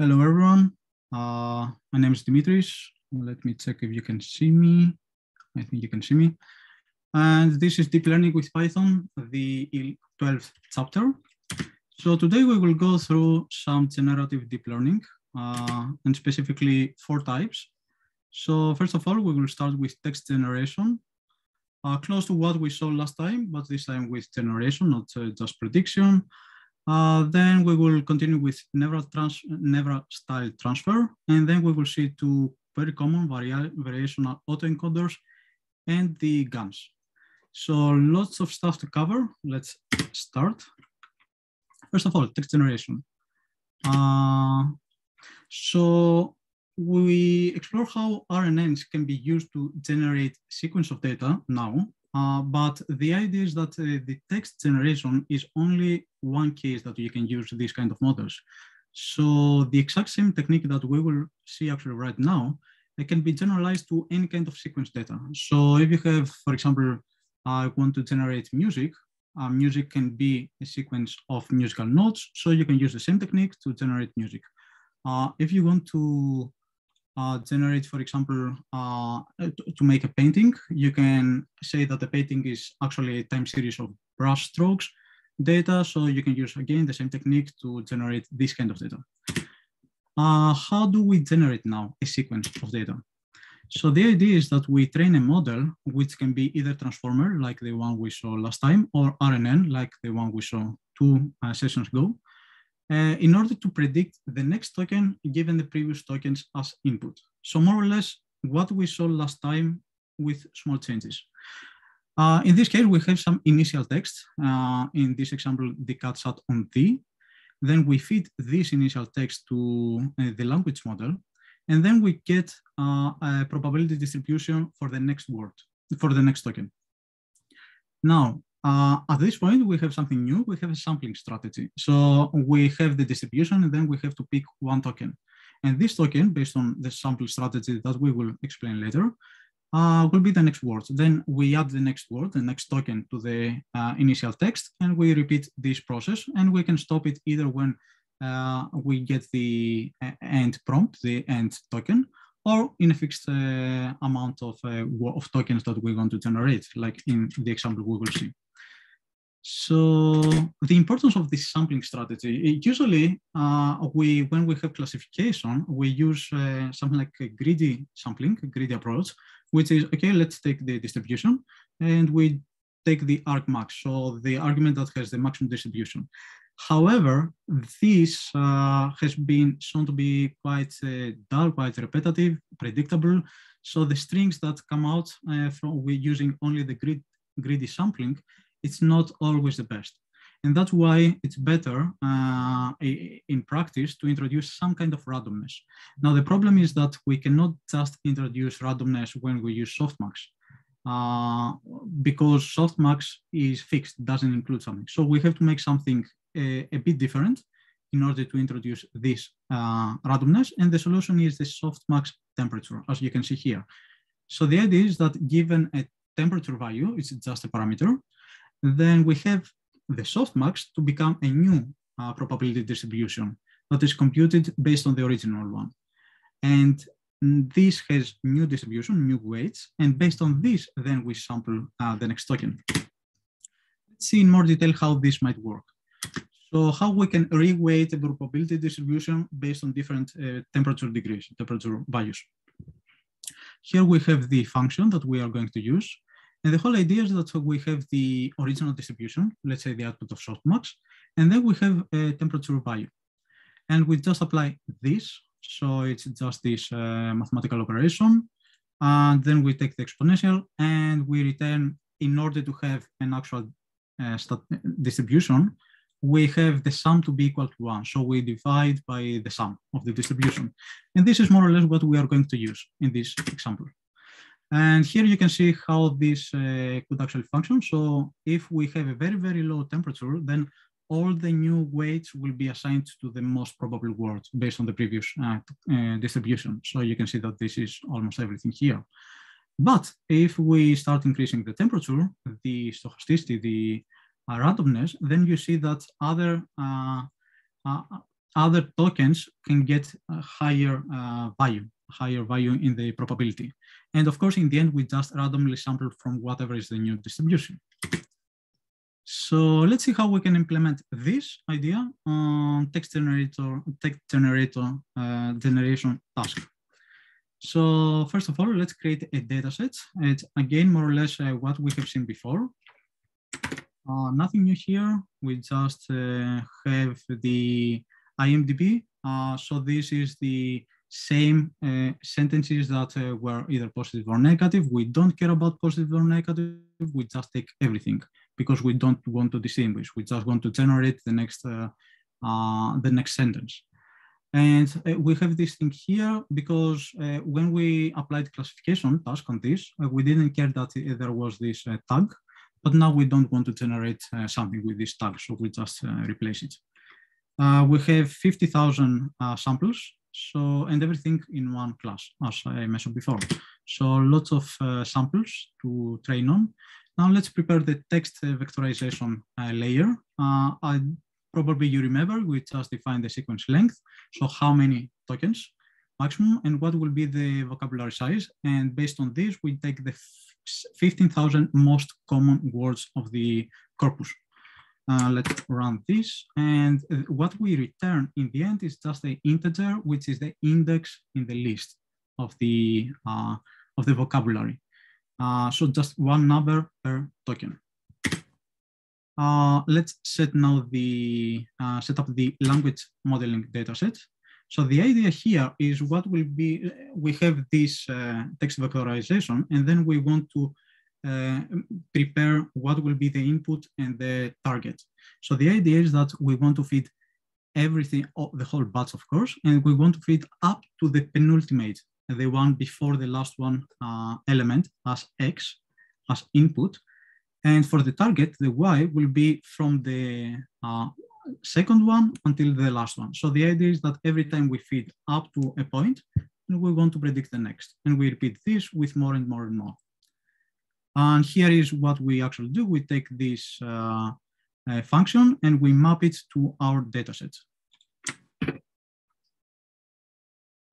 Hello, everyone. Uh, my name is Dimitris. Let me check if you can see me. I think you can see me. And this is Deep Learning with Python, the 12th chapter. So today we will go through some generative deep learning, uh, and specifically four types. So first of all, we will start with text generation, uh, close to what we saw last time, but this time with generation, not uh, just prediction. Uh, then we will continue with neural, trans style transfer, and then we will see two very common vari variational autoencoders and the GANs. So lots of stuff to cover. Let's start. First of all, text generation. Uh, so we explore how RNNs can be used to generate sequence of data now, uh, but the idea is that uh, the text generation is only one case that you can use these kind of models. So the exact same technique that we will see actually right now, it can be generalized to any kind of sequence data. So if you have, for example, I want to generate music, uh, music can be a sequence of musical notes. So you can use the same technique to generate music. Uh, if you want to uh, generate, for example, uh, to, make a painting, you can say that the painting is actually a time series of brush strokes data. So you can use, again, the same technique to generate this kind of data. Uh, how do we generate now a sequence of data? So the idea is that we train a model which can be either transformer like the one we saw last time or RNN like the one we saw two uh, sessions ago uh, in order to predict the next token given the previous tokens as input. So more or less what we saw last time with small changes. Uh, in this case, we have some initial text. Uh, in this example, the cat sat on the. Then we feed this initial text to uh, the language model. And then we get uh, a probability distribution for the next word, for the next token. Now, uh, at this point, we have something new. We have a sampling strategy. So we have the distribution, and then we have to pick one token. And this token, based on the sampling strategy that we will explain later, uh, will be the next word. Then we add the next word, the next token to the uh, initial text, and we repeat this process. And we can stop it either when uh, we get the uh, end prompt, the end token, or in a fixed uh, amount of, of tokens that we're going to generate, like in the example we will see. So the importance of this sampling strategy, usually uh, we, when we have classification, we use uh, something like a greedy sampling, a greedy approach, which is, okay, let's take the distribution and we take the argmax, so the argument that has the maximum distribution. However, this uh, has been shown to be quite uh, dull, quite repetitive, predictable. So the strings that come out uh, from we using only the grid, greedy sampling it's not always the best. And that's why it's better uh, in practice to introduce some kind of randomness. Now, the problem is that we cannot just introduce randomness when we use softmax uh, because softmax is fixed, doesn't include something. So we have to make something a, a bit different in order to introduce this uh, randomness. And the solution is the softmax temperature, as you can see here. So the idea is that given a temperature value, it's just a parameter, then we have the softmax to become a new uh, probability distribution that is computed based on the original one. And this has new distribution, new weights, and based on this, then we sample uh, the next token. Let's see in more detail how this might work. So how we can reweight a probability distribution based on different uh, temperature degrees, temperature values. Here we have the function that we are going to use. And the whole idea is that we have the original distribution, let's say the output of softmax, and then we have a temperature value. And we just apply this. So it's just this uh, mathematical operation. And then we take the exponential and we return in order to have an actual uh, distribution, we have the sum to be equal to one. So we divide by the sum of the distribution. And this is more or less what we are going to use in this example. And here you can see how this uh, could actually function. So if we have a very, very low temperature, then all the new weights will be assigned to the most probable word based on the previous uh, uh, distribution. So you can see that this is almost everything here. But if we start increasing the temperature, the stochasticity, the randomness, then you see that other uh, uh, other tokens can get a higher uh, value, higher value in the probability. And of course, in the end, we just randomly sample from whatever is the new distribution. So let's see how we can implement this idea on text generator, text generator uh, generation task. So first of all, let's create a data set. It's again, more or less uh, what we have seen before. Uh, nothing new here. We just uh, have the IMDb. Uh, so this is the same uh, sentences that uh, were either positive or negative. We don't care about positive or negative. We just take everything because we don't want to distinguish. We just want to generate the next, the next sentence. And uh, we have this thing here because uh, when we applied classification task on this, uh, we didn't care that there was this tag, but now we don't want to generate something with this tag, so we just replace it. we have 50,000 samples, so and everything in one class, as I mentioned before. So lots of uh, samples to train on. Now let's prepare the text vectorization uh, layer. Uh, I probably you remember, we just defined the sequence length. So how many tokens maximum and what will be the vocabulary size. And based on this, we take the 15,000 most common words of the corpus. Uh, let's run this. And what we return in the end is just the integer, which is the index in the list of the, uh, of the vocabulary. Uh, so just one number per token. Uh, let's set now the set up the language modeling dataset. So the idea here is what will be, we have this text vectorization, and then we want to uh, prepare what will be the input and the target. So the idea is that we want to feed everything, the whole batch, of course, and we want to feed up to the penultimate, the one before the last one uh, element as X as input, and for the target, the Y will be from the uh, second one until the last one. So the idea is that every time we feed up to a point, we want to predict the next. And we repeat this with more and more and more. And here is what we actually do. We take this uh, uh, function and we map it to our dataset.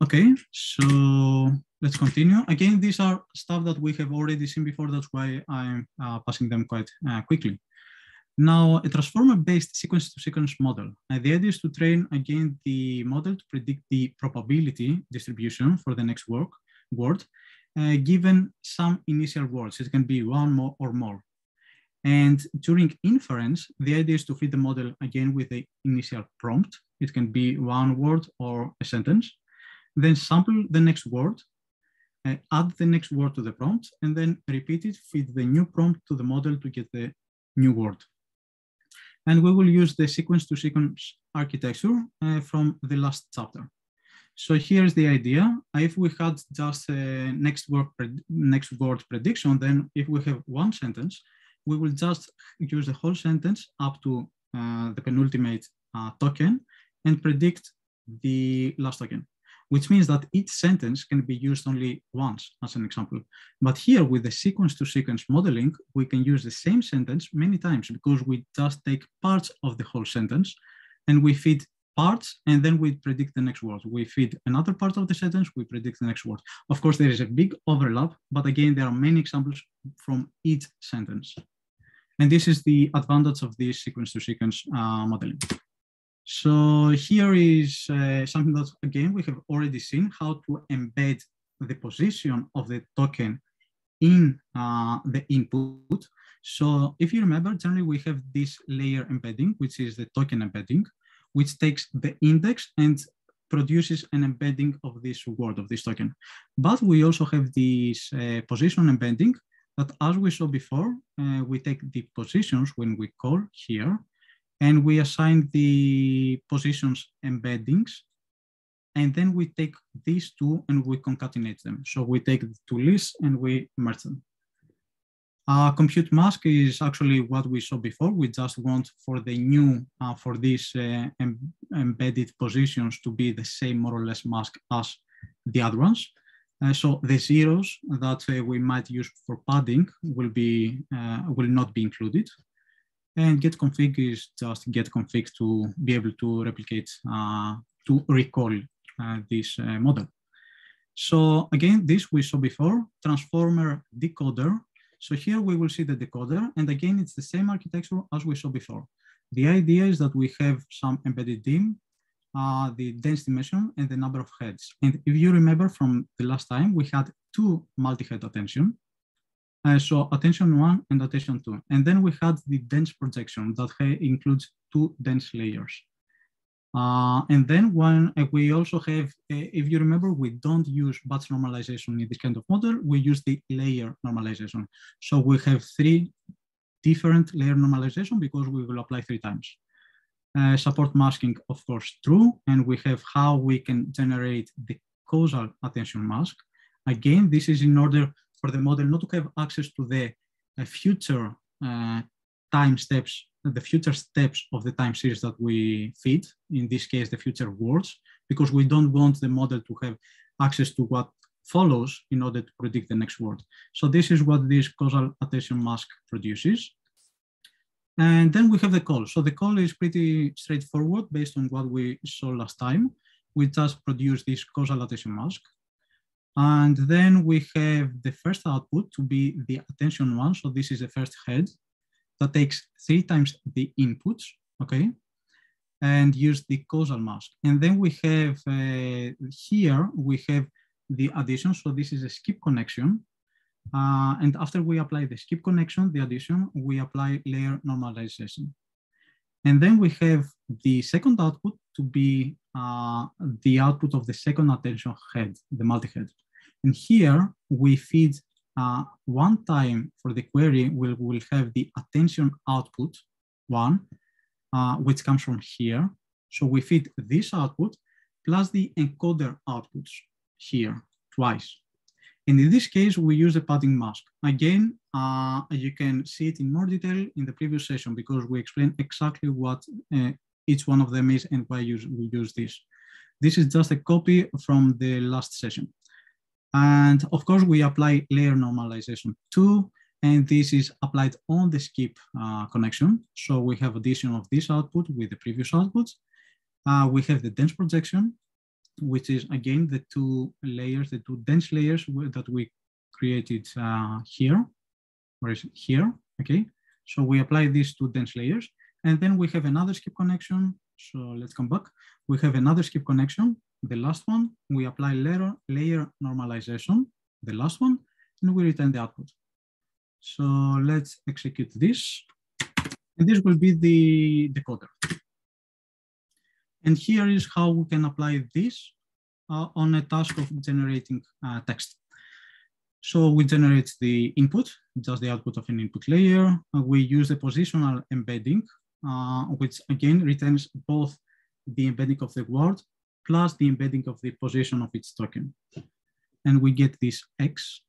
Okay, so let's continue. Again, these are stuff that we have already seen before. That's why I'm uh, passing them quite uh, quickly. Now, a transformer-based sequence-to-sequence model. Uh, the idea is to train, again, the model to predict the probability distribution for the next work, word, uh, given some initial words. It can be one more or more. And during inference, the idea is to feed the model again with the initial prompt. It can be one word or a sentence. Then sample the next word uh, add the next word to the prompt, and then repeat it, feed the new prompt to the model to get the new word. And we will use the sequence-to-sequence -sequence architecture uh, from the last chapter. So here's the idea. If we had just a next word, next word prediction, then if we have one sentence, we will just use the whole sentence up to uh, the penultimate uh, token and predict the last token which means that each sentence can be used only once as an example. But here with the sequence to sequence modeling, we can use the same sentence many times because we just take parts of the whole sentence and we feed parts and then we predict the next word. We feed another part of the sentence, we predict the next word. Of course, there is a big overlap, but again, there are many examples from each sentence. And this is the advantage of this sequence to sequence uh, modeling. So here is uh, something that, again, we have already seen how to embed the position of the token in uh, the input. So if you remember, generally we have this layer embedding, which is the token embedding, which takes the index and produces an embedding of this word, of this token. But we also have this uh, position embedding that as we saw before, uh, we take the positions when we call here, and we assign the positions embeddings and then we take these two and we concatenate them. So we take the two lists and we merge them. Uh, compute mask is actually what we saw before. We just want for the new, uh, for these uh, em embedded positions to be the same more or less mask as the other ones. Uh, so the zeros that uh, we might use for padding will be uh, will not be included. And get config is just get config to be able to replicate, to recall this model. So again, this we saw before, transformer decoder. So here we will see the decoder. And again, it's the same architecture as we saw before. The idea is that we have some embedded DIM, uh, the density measurement and the number of heads. And if you remember from the last time, we had two multi-head attention. Uh, so attention one and attention two. And then we had the dense projection that includes two dense layers. Uh, and then when uh, we also have, uh, if you remember, we don't use batch normalization in this kind of model, we use the layer normalization. So we have three different layer normalization because we will apply three times. Uh, support masking, of course, true. And we have how we can generate the causal attention mask. Again, this is in order for the model not to have access to the uh, future uh, time steps, the future steps of the time series that we feed, in this case, the future words, because we don't want the model to have access to what follows in order to predict the next word. So this is what this causal attention mask produces. And then we have the call. So the call is pretty straightforward based on what we saw last time. We just produce this causal attention mask. And then we have the first output to be the attention one. So this is the first head that takes three times the inputs, okay? And use the causal mask. And then we have uh, here, we have the addition. So this is a skip connection. Uh, and after we apply the skip connection, the addition, we apply layer normalization. And then we have the second output to be uh, the output of the second attention head, the multi-head. And here we feed uh, one time for the query, we'll, have the attention output one, uh, which comes from here. So we feed this output plus the encoder outputs here twice. And in this case, we use the padding mask. Again, uh, you can see it in more detail in the previous session because we explain exactly what uh, each one of them is and why use, we use this. This is just a copy from the last session. And of course, we apply layer normalization too, and this is applied on the skip uh, connection. So we have addition of this output with the previous outputs. Uh, we have the dense projection, which is again the two layers, the two dense layers that we created uh, here, or here, okay? So we apply these two dense layers, and then we have another skip connection. So let's come back. We have another skip connection. The last one, we apply layer, layer normalization, the last one, and we return the output. So let's execute this. And this will be the decoder. And here is how we can apply this uh, on a task of generating uh, text. So we generate the input, just the output of an input layer. Uh, we use the positional embedding, uh, which again returns both the embedding of the word plus the embedding of the position of its token. And we get this X.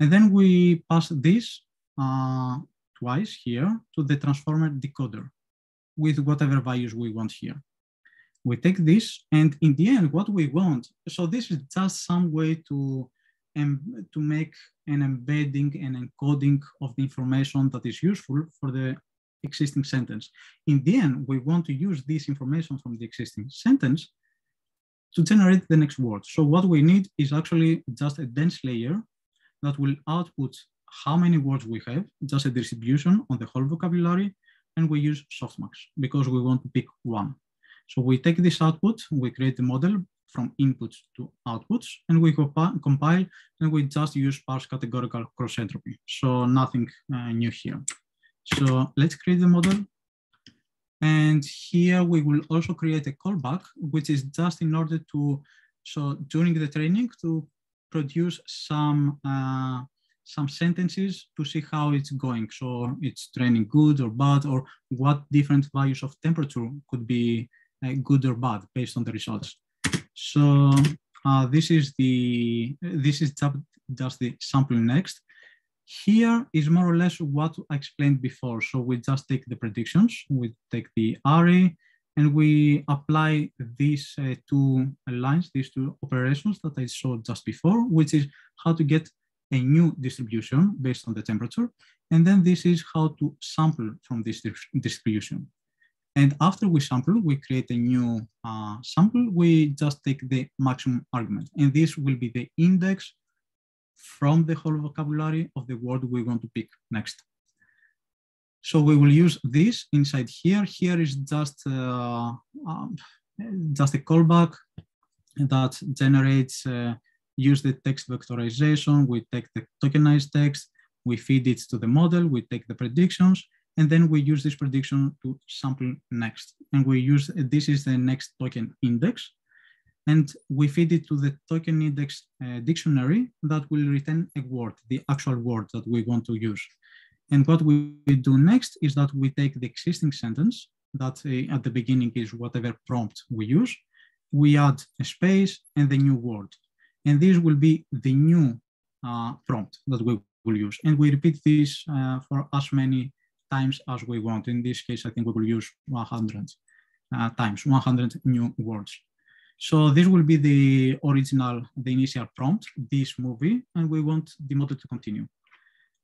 And then we pass this uh, twice here to the transformer decoder with whatever values we want here we take this and in the end what we want so this is just some way to um, to make an embedding and encoding of the information that is useful for the existing sentence in the end we want to use this information from the existing sentence to generate the next word so what we need is actually just a dense layer that will output how many words we have just a distribution on the whole vocabulary and we use softmax because we want to pick one so we take this output, we create the model from inputs to outputs, and we compile, and we just use sparse categorical cross entropy. So nothing uh, new here. So let's create the model. And here we will also create a callback, which is just in order to, so during the training to produce some uh, some sentences to see how it's going. So it's training good or bad, or what different values of temperature could be uh, good or bad based on the results. So uh, this is the this is just the sample next. Here is more or less what I explained before. So we just take the predictions, we take the array, and we apply these uh, two lines, these two operations that I showed just before, which is how to get a new distribution based on the temperature. And then this is how to sample from this distribution. And after we sample, we create a new uh, sample. We just take the maximum argument. And this will be the index from the whole vocabulary of the word we want to pick next. So we will use this inside here. Here is just, uh, um, just a callback that generates, uh, use the text vectorization. We take the tokenized text, we feed it to the model, we take the predictions, and then we use this prediction to sample next. And we use, this is the next token index. And we feed it to the token index uh, dictionary that will return a word, the actual word that we want to use. And what we do next is that we take the existing sentence that uh, at the beginning is whatever prompt we use. We add a space and the new word. And this will be the new uh, prompt that we will use. And we repeat this uh, for as many times as we want. In this case, I think we will use 100 uh, times, 100 new words. So this will be the original, the initial prompt, this movie, and we want the model to continue.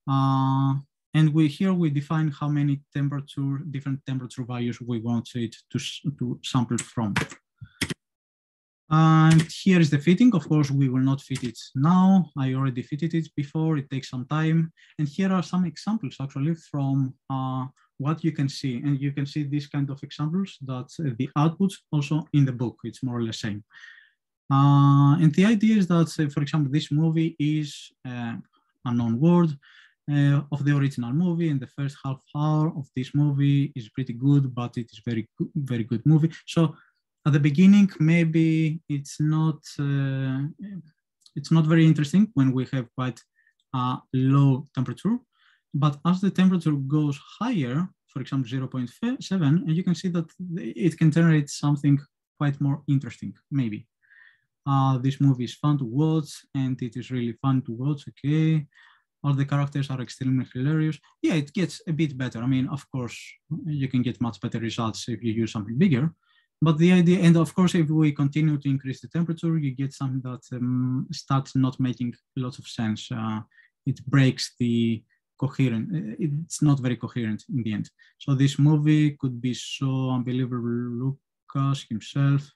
Uh, and we here we define how many temperature, different temperature values we want it to, to sample from. And here is the fitting. Of course, we will not fit it now. I already fitted it before. It takes some time. And here are some examples actually from uh, what you can see. And you can see these kind of examples that uh, the outputs also in the book, it's more or less same. Uh, and the idea is that, for example, this movie is uh, a known word uh, of the original movie and the first half hour of this movie is pretty good, but it is very, very good movie. So at the beginning, maybe it's not uh, it's not very interesting when we have quite a low temperature. But as the temperature goes higher, for example, 0.7, and you can see that it can generate something quite more interesting, maybe. Uh, this movie is fun to watch, and it is really fun to watch, okay. All the characters are extremely hilarious. Yeah, it gets a bit better. I mean, of course, you can get much better results if you use something bigger, but the idea, and of course, if we continue to increase the temperature, you get something that um, starts not making lots of sense. Uh, it breaks the coherent, it's not very coherent in the end. So this movie could be so unbelievable. Lucas himself,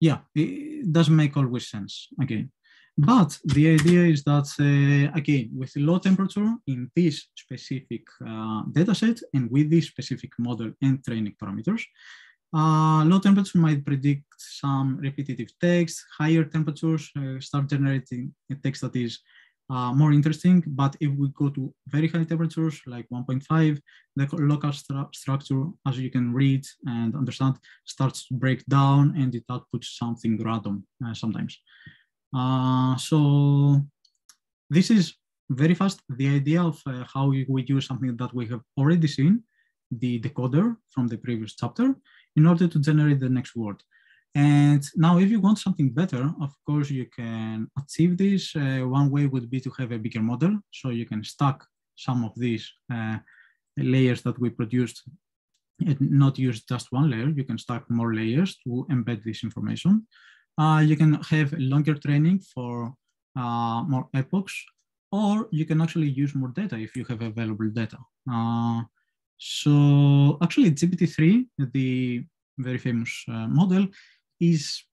yeah, it doesn't make always sense again. But the idea is that, uh, again, with low temperature in this specific uh, dataset and with this specific model and training parameters, uh, low temperature might predict some repetitive text. Higher temperatures uh, start generating a text that is uh, more interesting. But if we go to very high temperatures, like 1.5, the local stru structure, as you can read and understand, starts to break down and it outputs something random uh, sometimes. Uh, so this is very fast. The idea of uh, how we use something that we have already seen, the decoder from the previous chapter, in order to generate the next word. And now if you want something better, of course, you can achieve this. Uh, one way would be to have a bigger model. So you can stack some of these uh, layers that we produced and not use just one layer. You can stack more layers to embed this information. Uh, you can have longer training for uh, more epochs, or you can actually use more data if you have available data. Uh, so actually GPT-3, the very famous uh, model, is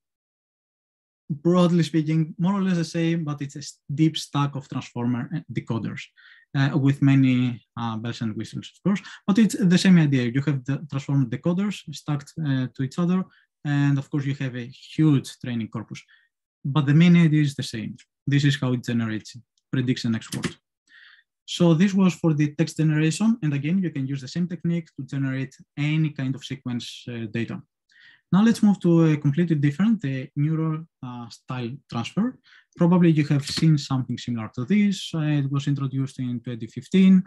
broadly speaking, more or less the same, but it's a deep stack of transformer uh, decoders uh, with many uh, bells and whistles, of course. But it's the same idea. You have the transformer decoders stacked uh, to each other, and of course you have a huge training corpus. But the main idea is the same. This is how it generates prediction export. So this was for the text generation. And again, you can use the same technique to generate any kind of sequence data. Now let's move to a completely different, neural uh, style transfer. Probably you have seen something similar to this. Uh, it was introduced in 2015.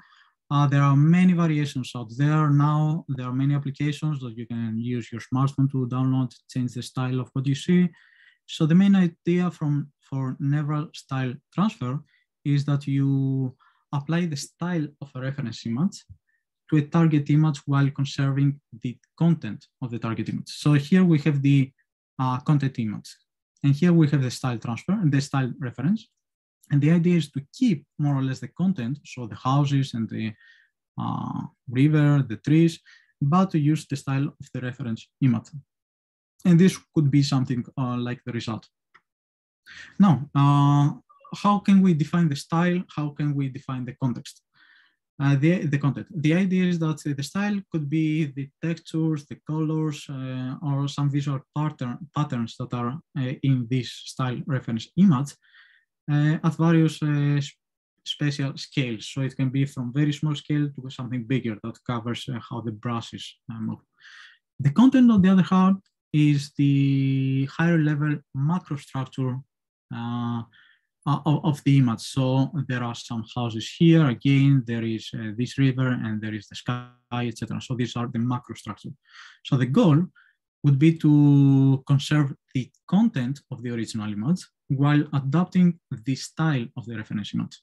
Uh, there are many variations out there now. There are many applications that you can use your smartphone to download, change the style of what you see. So the main idea from for neural style transfer is that you apply the style of a reference image to a target image while conserving the content of the target image. So here we have the uh, content image, and here we have the style transfer and the style reference. And the idea is to keep more or less the content, so the houses and the uh, river, the trees, but to use the style of the reference image. And this could be something uh, like the result. Now, uh, how can we define the style? How can we define the context? Uh, the, the content. The idea is that the style could be the textures, the colors, uh, or some visual pattern, patterns that are uh, in this style reference image uh, at various uh, spatial scales. So it can be from very small scale to something bigger that covers uh, how the brushes move. The content, on the other hand, is the higher level macro structure of, of, the image. So there are some houses here. Again, there is uh, this river and there is the sky, etc. So these are the macro structure. So the goal would be to conserve the content of the original image while adapting the style of the reference image.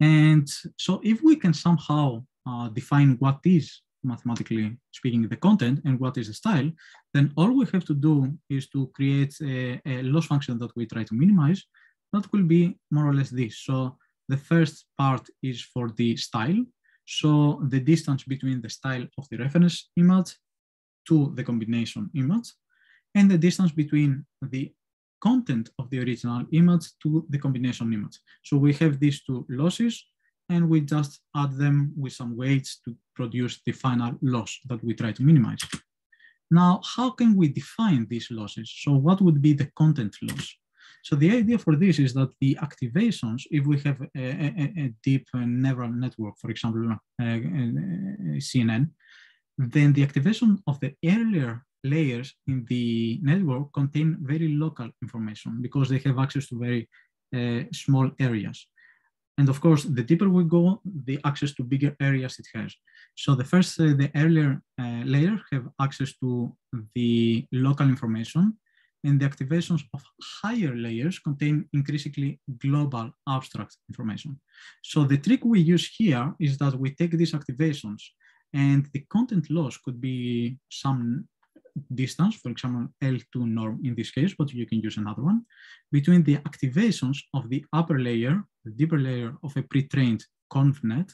And so if we can somehow uh, define what is mathematically speaking the content and what is the style, then all we have to do is to create a, a loss function that we try to minimize that will be more or less this. So the first part is for the style. So the distance between the style of the reference image to the combination image and the distance between the content of the original image to the combination image. So we have these two losses and we just add them with some weights to produce the final loss that we try to minimize. Now, how can we define these losses? So what would be the content loss? So the idea for this is that the activations, if we have a, a, a deep neural network, for example, uh, uh, CNN, then the activation of the earlier layers in the network contain very local information because they have access to very uh, small areas. And of course, the deeper we go, the access to bigger areas it has. So the first, uh, the earlier uh, layer have access to the local information and the activations of higher layers contain increasingly global abstract information. So the trick we use here is that we take these activations and the content loss could be some distance, for example, L2 norm in this case, but you can use another one, between the activations of the upper layer, the deeper layer of a pre-trained ConvNet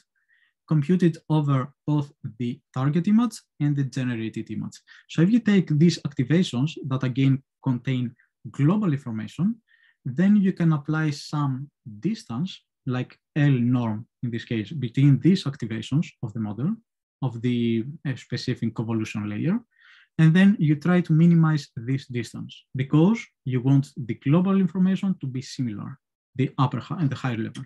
computed over both the target image and the generated image. So if you take these activations that again contain global information, then you can apply some distance like L norm in this case between these activations of the model of the uh, specific convolution layer. And then you try to minimize this distance because you want the global information to be similar, the upper and the higher level.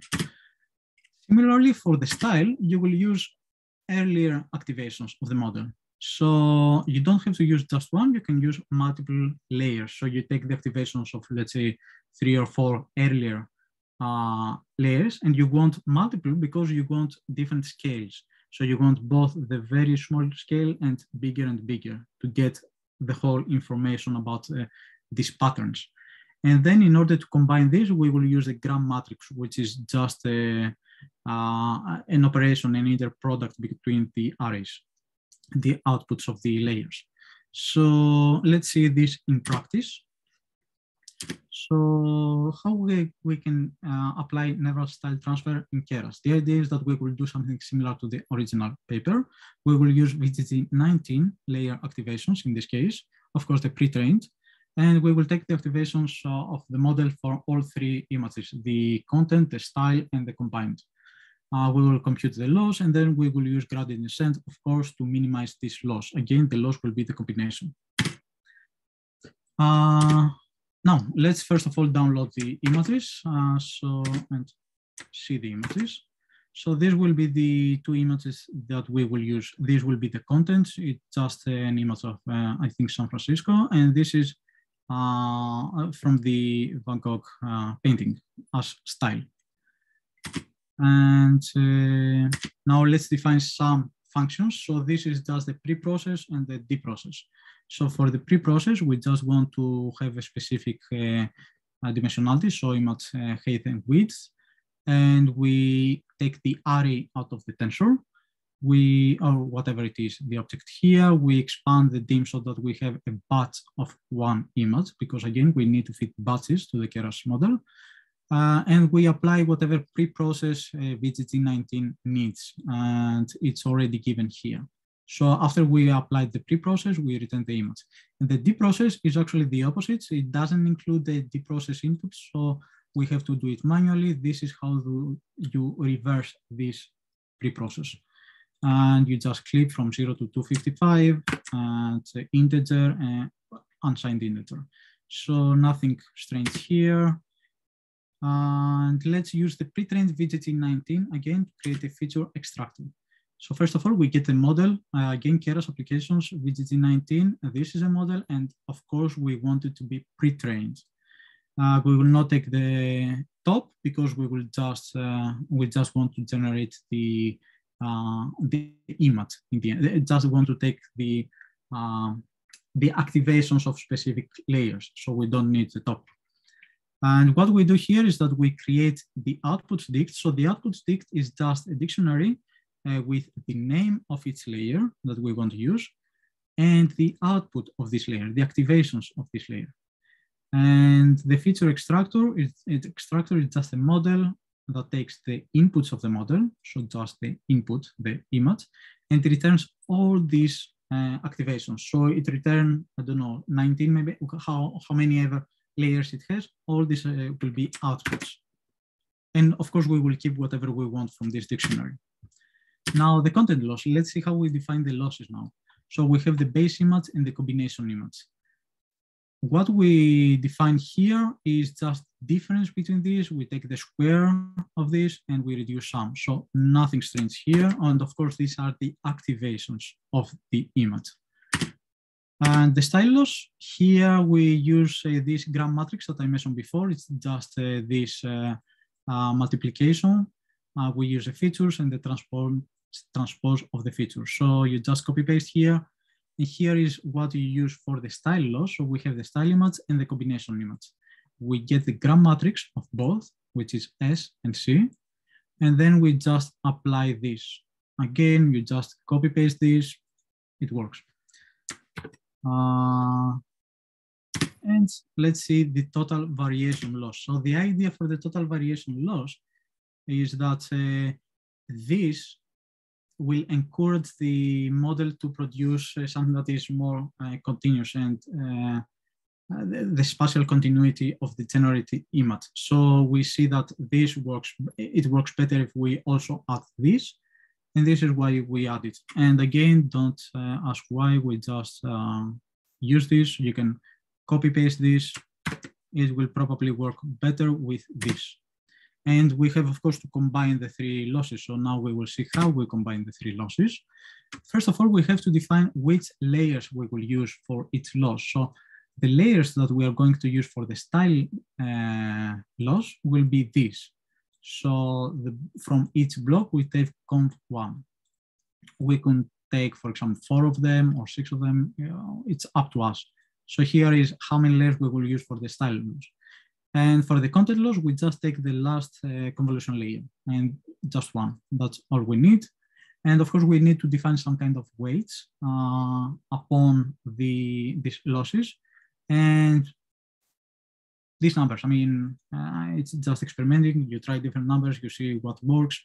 Similarly, for the style, you will use earlier activations of the model. So you don't have to use just one, you can use multiple layers. So you take the activations of, let's say, three or four earlier uh, layers, and you want multiple because you want different scales. So you want both the very small scale and bigger and bigger to get the whole information about uh, these patterns. And then in order to combine this, we will use the gram matrix, which is just a, uh, an operation, an inner product between the arrays, the outputs of the layers. So let's see this in practice. So how we, we can uh, apply neural style transfer in Keras? The idea is that we will do something similar to the original paper. We will use VGG19 layer activations in this case, of course, the pre-trained, and we will take the activations uh, of the model for all three images, the content, the style, and the combined. Uh, we will compute the loss, and then we will use gradient descent, of course, to minimize this loss. Again, the loss will be the combination. Uh, now, let's first of all download the images. Uh, so, and see the images. So this will be the two images that we will use. This will be the content. It's just an image of, uh, I think, San Francisco. And this is uh, from the Gogh uh, painting as style. And uh, now let's define some functions. So this is just the pre-process and the deprocess. So for the pre-process, we just want to have a specific uh, dimensionality, so image uh, height and width. And we take the array out of the tensor. We, or whatever it is, the object here, we expand the dim so that we have a batch of one image, because again, we need to fit batches to the Keras model. Uh, and we apply whatever pre-process uh, VGG19 needs, and it's already given here. So after we apply the pre-process, we return the image. And the deprocess is actually the opposite. It doesn't include the deprocess input, so we have to do it manually. This is how you reverse this pre-process. And you just clip from 0 to 255 and integer and unsigned integer. So nothing strange here. And let's use the pre-trained VGG19 again to create a feature extractor. So first of all, we get the model, uh, again, Keras applications, VGG19. This is a model, and of course, we want it to be pre-trained. Uh, we will not take the top because we will just uh, we just want to generate the uh, the image in the end. Just want to take the um, the activations of specific layers, so we don't need the top. And what we do here is that we create the output dict. So the output dict is just a dictionary uh, with the name of each layer that we want to use and the output of this layer, the activations of this layer. And the feature extractor is, it, extractor is just a model that takes the inputs of the model, so just the input, the image, and it returns all these uh, activations. So it returns, I don't know, 19 maybe, how, how many ever layers it has, all this uh, will be outputs. And of course, we will keep whatever we want from this dictionary. Now the content loss, let's see how we define the losses now. So we have the base image and the combination image. What we define here is just difference between these. We take the square of this and we reduce sum. So nothing strange here. And of course, these are the activations of the image. And the style loss, here we use uh, this gram matrix that I mentioned before. It's just uh, this uh, multiplication. We use the features and the transform transpose of the features. So you just copy paste here. And here is what you use for the style loss. So we have the style image and the combination image. We get the gram matrix of both, which is S and C. And then we just apply this. Again, you just copy paste this, it works. Uh, and let's see the total variation loss. So the idea for the total variation loss is that uh, this will encourage the model to produce uh, something that is more continuous and uh, the, the, spatial continuity of the generated image. So we see that this works, it works better if we also add this, and this is why we add it. And again, don't uh, ask why, we just um, use this. You can copy paste this. It will probably work better with this. And we have, of course, to combine the three losses. So now we will see how we combine the three losses. First of all, we have to define which layers we will use for each loss. So the layers that we are going to use for the style uh, loss will be these. So the, from each block, we take conv one. We can take, for example, four of them or six of them. You know, it's up to us. So here is how many layers we will use for the style loss. And for the content loss, we just take the last uh, convolution layer and just one. That's all we need. And of course, we need to define some kind of weights uh, upon the these losses. And these numbers, I mean, uh, it's just experimenting. You try different numbers, you see what works.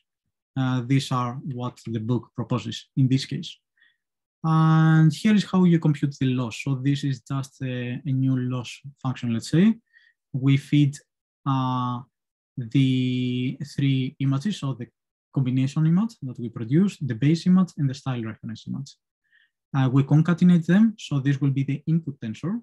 Uh, these are what the book proposes in this case. And here is how you compute the loss. So this is just a, a new loss function, let's say we feed uh, the three images, so the combination image that we produce, the base image, and the style reference image. Uh, we concatenate them, so this will be the input tensor.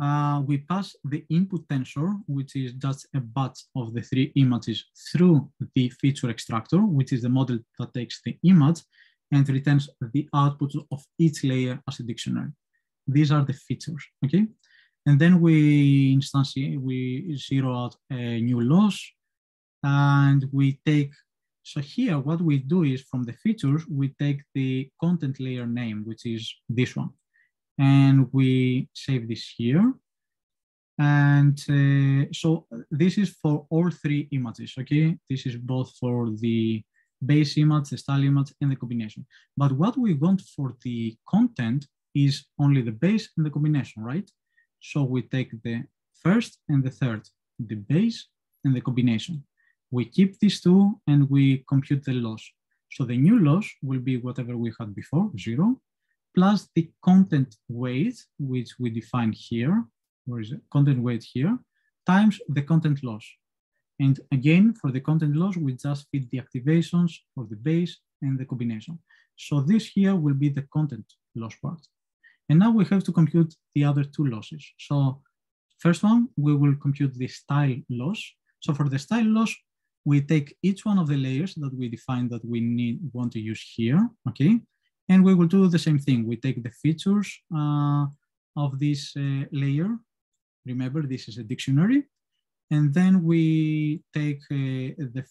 Uh, we pass the input tensor, which is just a batch of the three images through the feature extractor, which is the model that takes the image and returns the output of each layer as a dictionary. These are the features, okay? And then we instantiate, we zero out a new loss and we take, so here what we do is from the features, we take the content layer name, which is this one. And we save this here. And uh, so this is for all three images, okay? This is both for the base image, the style image, and the combination. But what we want for the content is only the base and the combination, right? So we take the first and the third. the base and the combination. We keep these two and we compute the loss. So the new loss will be whatever we had before, zero, plus the content weight, which we define here, where is it? Content weight here, times the content loss. And again, for the content loss, we just feed the activations of the base and the combination. So this here will be the content loss part. And now we have to compute the other two losses. So first one, we will compute the style loss. So for the style loss, we take each one of the layers that we define that we need want to use here, okay? And we will do the same thing. We take the features uh, of this uh, layer. Remember, this is a dictionary. And then we take uh, the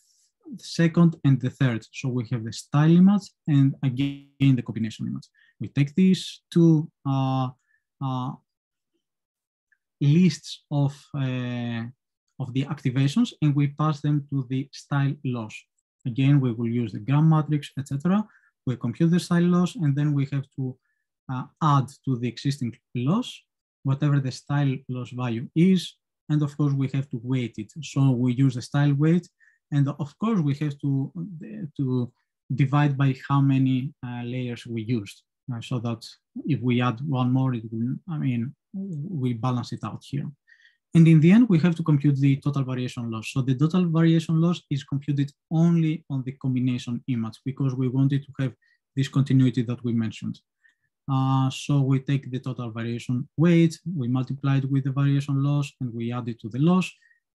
second and the third. So we have the style image and again the combination image. We take these two uh, uh, lists of, uh, of the activations and we pass them to the style loss. Again, we will use the gram matrix, etc. We compute the style loss and then we have to uh, add to the existing loss whatever the style loss value is and of course, we have to weight it. So we use the style weight. And of course, we have to, to divide by how many uh, layers we used. Uh, so that if we add one more, it will, I mean, we balance it out here. And in the end, we have to compute the total variation loss. So the total variation loss is computed only on the combination image because we wanted to have this continuity that we mentioned. Uh, so we take the total variation weight, we multiply it with the variation loss, and we add it to the loss,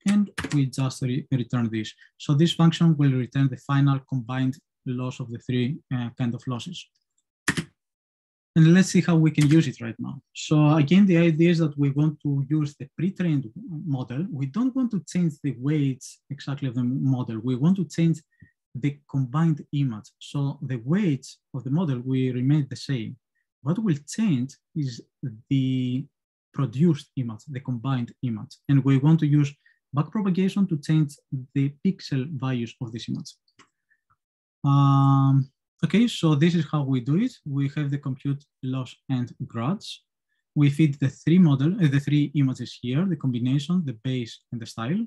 and we just re return this. So this function will return the final combined loss of the three uh, kind of losses. And let's see how we can use it right now. So again, the idea is that we want to use the pre-trained model. We don't want to change the weights exactly of the model. We want to change the combined image. So the weights of the model will remain the same. What will change is the produced image, the combined image. And we want to use backpropagation to change the pixel values of this image. Um, okay, so this is how we do it. We have the compute loss and grads. We feed the three model, uh, the three images here, the combination, the base, and the style.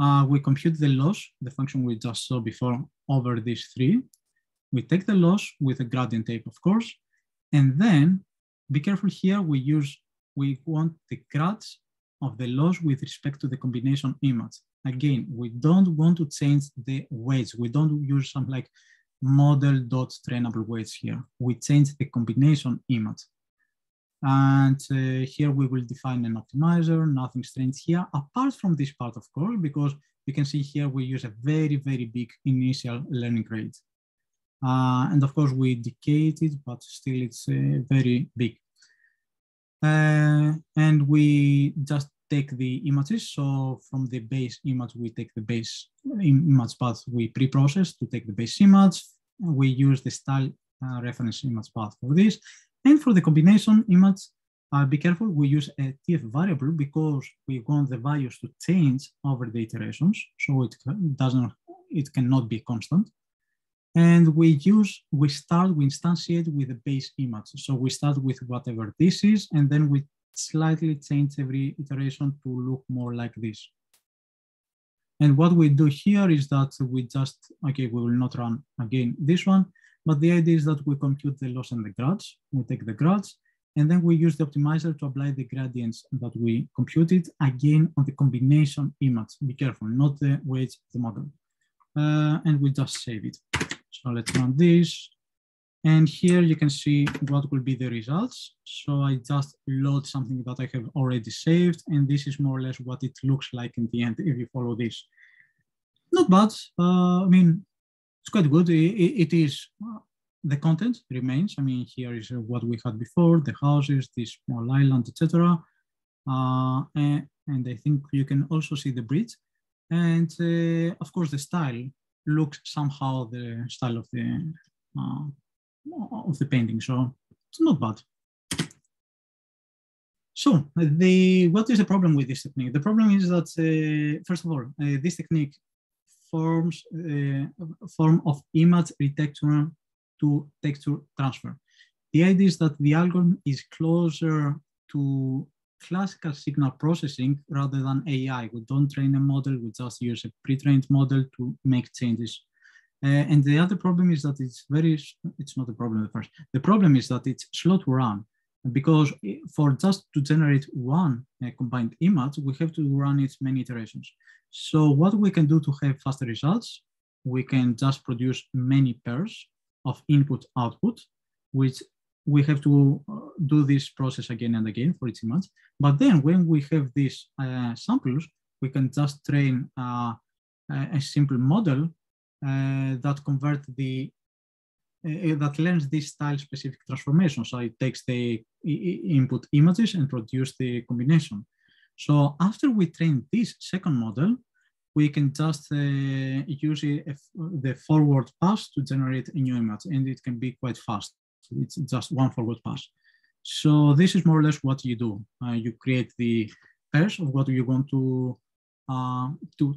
Uh, we compute the loss, the function we just saw before, over these three. We take the loss with a gradient tape, of course, and then be careful here, we use, we want the grads of the loss with respect to the combination image. Again, we don't want to change the weights. We don't use some like model dot trainable weights here. We change the combination image. And uh, here we will define an optimizer, nothing strange here, apart from this part, of course, because you can see here we use a very, very big initial learning rate. Uh, and of course, we decayed it, but still it's uh, very big. Uh, and we just take the images. So from the base image, we take the base image path we pre-process to take the base image. We use the style uh, reference image path for this. And for the combination image, uh, be careful, we use a TF variable because we want the values to change over the iterations. So it doesn't, it cannot be constant. And we use, we start, we instantiate with the base image. So we start with whatever this is, and then we slightly change every iteration to look more like this. And what we do here is that we just, okay, we will not run again this one, but the idea is that we compute the loss and the grads. We take the grads, and then we use the optimizer to apply the gradients that we computed again on the combination image. Be careful, not the weights of the model. Uh, and we just save it. So let's run this. And here you can see what will be the results. So I just load something that I have already saved. And this is more or less what it looks like in the end if you follow this. Not bad. Uh, I mean, it's quite good. it, it is, uh, the content remains. I mean, here is what we had before, the houses, this small island, etc. Uh, and, and, I think you can also see the bridge. And uh, of course, the style looks somehow the style of the uh, of the painting. So it's not bad. So the what is the problem with this technique? The problem is that uh, first of all, uh, this technique forms uh, a form of image retexture to texture transfer. The idea is that the algorithm is closer to classical signal processing rather than AI. We don't train a model, we just use a pre-trained model to make changes. Uh, and the other problem is that it's very, it's not a problem at first. The problem is that it's slow to run because for just to generate one uh, combined image, we have to run it many iterations. So what we can do to have faster results, we can just produce many pairs of input output, which we have to uh, do this process again and again for each image. But then when we have these uh, samples, we can just train uh, a simple model that convert the uh, that learns this style specific transformation. So it takes the input images and produce the combination. So after we train this second model, we can just uh, use it, the forward pass to generate a new image and it can be quite fast. It's just one forward pass. So this is more or less what you do. Uh, you create the pairs of what you want to uh, to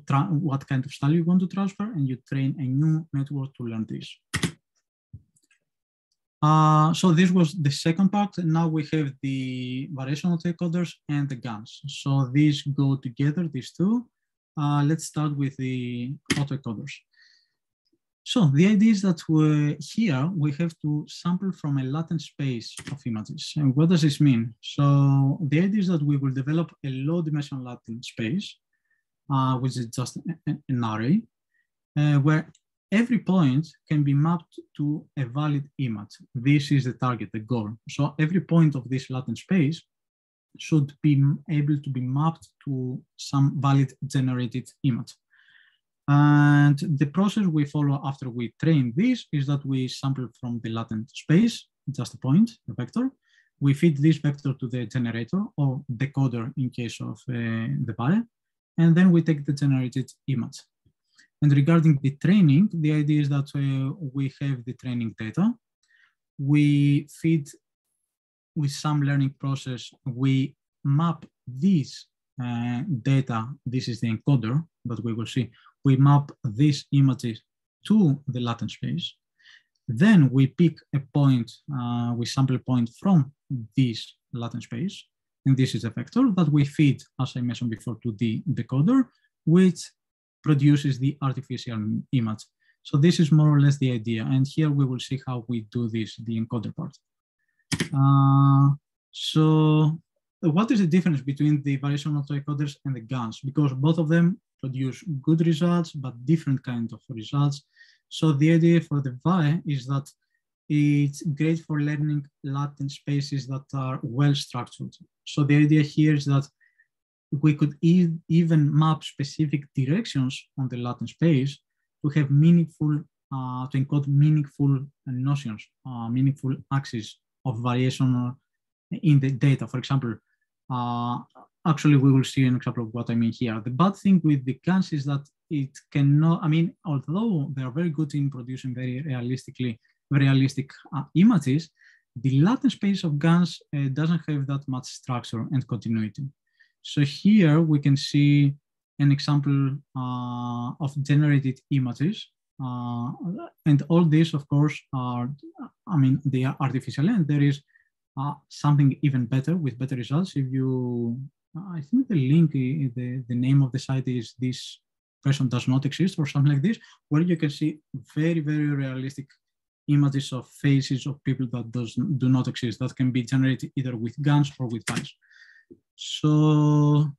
what kind of style you want to transfer, and you train a new network to learn this. Uh, so this was the second part. And now we have the variational autoencoders and the GANs. So these go together, these two. Uh, let's start with the autoencoders. So the idea is that we, here we have to sample from a latent space of images. And what does this mean? So the idea is that we will develop a low dimensional latent space, uh, which is just an array, uh, where every point can be mapped to a valid image. This is the target, the goal. So every point of this latent space should be able to be mapped to some valid generated image. And the process we follow after we train this is that we sample from the latent space, just a point, a vector. We feed this vector to the generator or decoder in case of uh, the VAE, and then we take the generated image. And regarding the training, the idea is that uh, we have the training data. We feed with some learning process, we map this uh, data. This is the encoder but we will see. We map these images to the latent space. Then we pick a point, uh, we sample a point from this latent space. And this is a vector that we feed, as I mentioned before, to the decoder, which produces the artificial image. So this is more or less the idea. And here we will see how we do this, the encoder part. Uh, so what is the difference between the variational autoencoders and the GANs? Because both of them produce good results, but different kind of results. So the idea for the VAE is that it's great for learning latent spaces that are well structured. So the idea here is that we could e even map specific directions on the latent space to have meaningful, uh, to encode meaningful notions, uh, meaningful axes of variation in the data. For example, uh, actually, we will see an example of what I mean here. The bad thing with the GANs is that it cannot, I mean, although they are very good in producing very realistically, realistic uh, images, the latent space of GANs uh, doesn't have that much structure and continuity. So here we can see an example uh, of generated images. Uh, and all these, of course, are, I mean, they are artificial and there is uh, something even better with better results. If you, I think the link, the, the name of the site is this person does not exist or something like this, where you can see very, very realistic images of faces of people that does, do not exist that can be generated either with GANs or with VAEs. So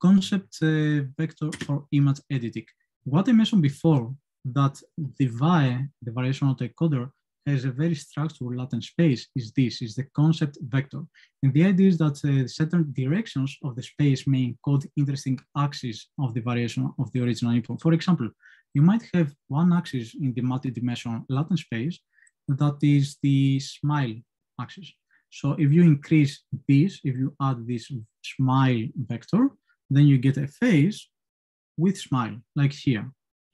concept uh, vector for image editing. What I mentioned before, that the VAE, the variational autoencoder, has a very structured latent space is this, is the concept vector. And the idea is that uh, certain directions of the space may encode interesting axes of the variation of the original input. For example, you might have one axis in the multidimensional latent space that is the smile axis. So if you increase this, if you add this smile vector, then you get a face with smile, like here.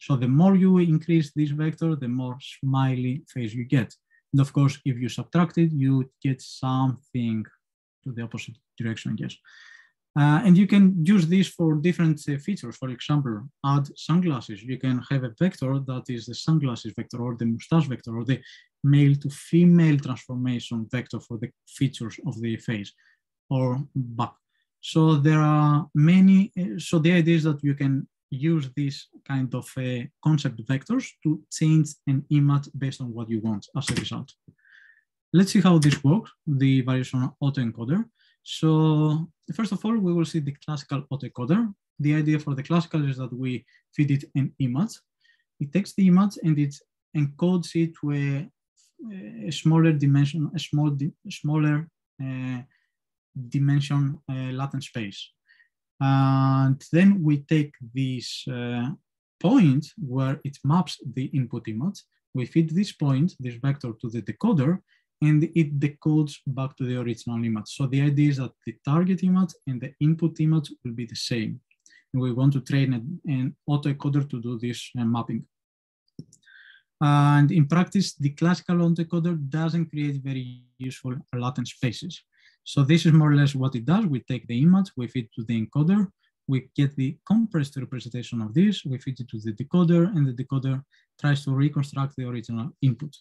So the more you increase this vector, the more smiley face you get. And of course, if you subtract it, you get something to the opposite direction, I guess. Uh, and you can use this for different uh, features. For example, add sunglasses. You can have a vector that is the sunglasses vector or the mustache vector or the male to female transformation vector for the features of the face or back. So there are many, so the idea is that you can use this kind of uh, concept vectors to change an image based on what you want as a result. Let's see how this works, the variation autoencoder. So first of all, we will see the classical autoencoder. The idea for the classical is that we feed it an image. It takes the image and it encodes it to a, a smaller dimension, a small, smaller uh, dimension uh, latent space. And then we take this uh, point where it maps the input image. We feed this point, this vector to the decoder, and it decodes back to the original image. So the idea is that the target image and the input image will be the same. And we want to train an, an autoencoder to do this uh, mapping. And in practice, the classical autoencoder doesn't create very useful latent spaces. So this is more or less what it does. We take the image, we feed to the encoder, we get the compressed representation of this, we feed it to the decoder, and the decoder tries to reconstruct the original input.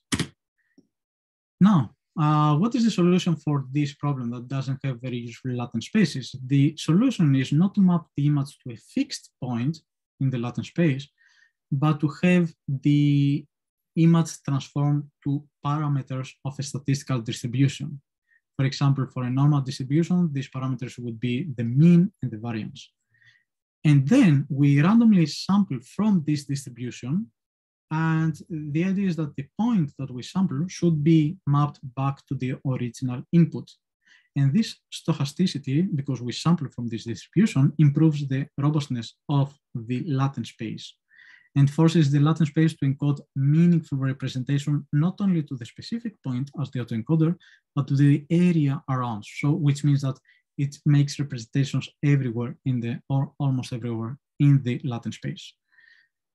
Now, uh, what is the solution for this problem that doesn't have very useful latent spaces? The solution is not to map the image to a fixed point in the latent space, but to have the image transformed to parameters of a statistical distribution. For example, for a normal distribution, these parameters would be the mean and the variance. And then we randomly sample from this distribution. And the idea is that the point that we sample should be mapped back to the original input. And this stochasticity, because we sample from this distribution, improves the robustness of the latent space and forces the latent space to encode meaningful representation not only to the specific point as the autoencoder, but to the area around. So, which means that it makes representations everywhere in the, or almost everywhere in the latent space.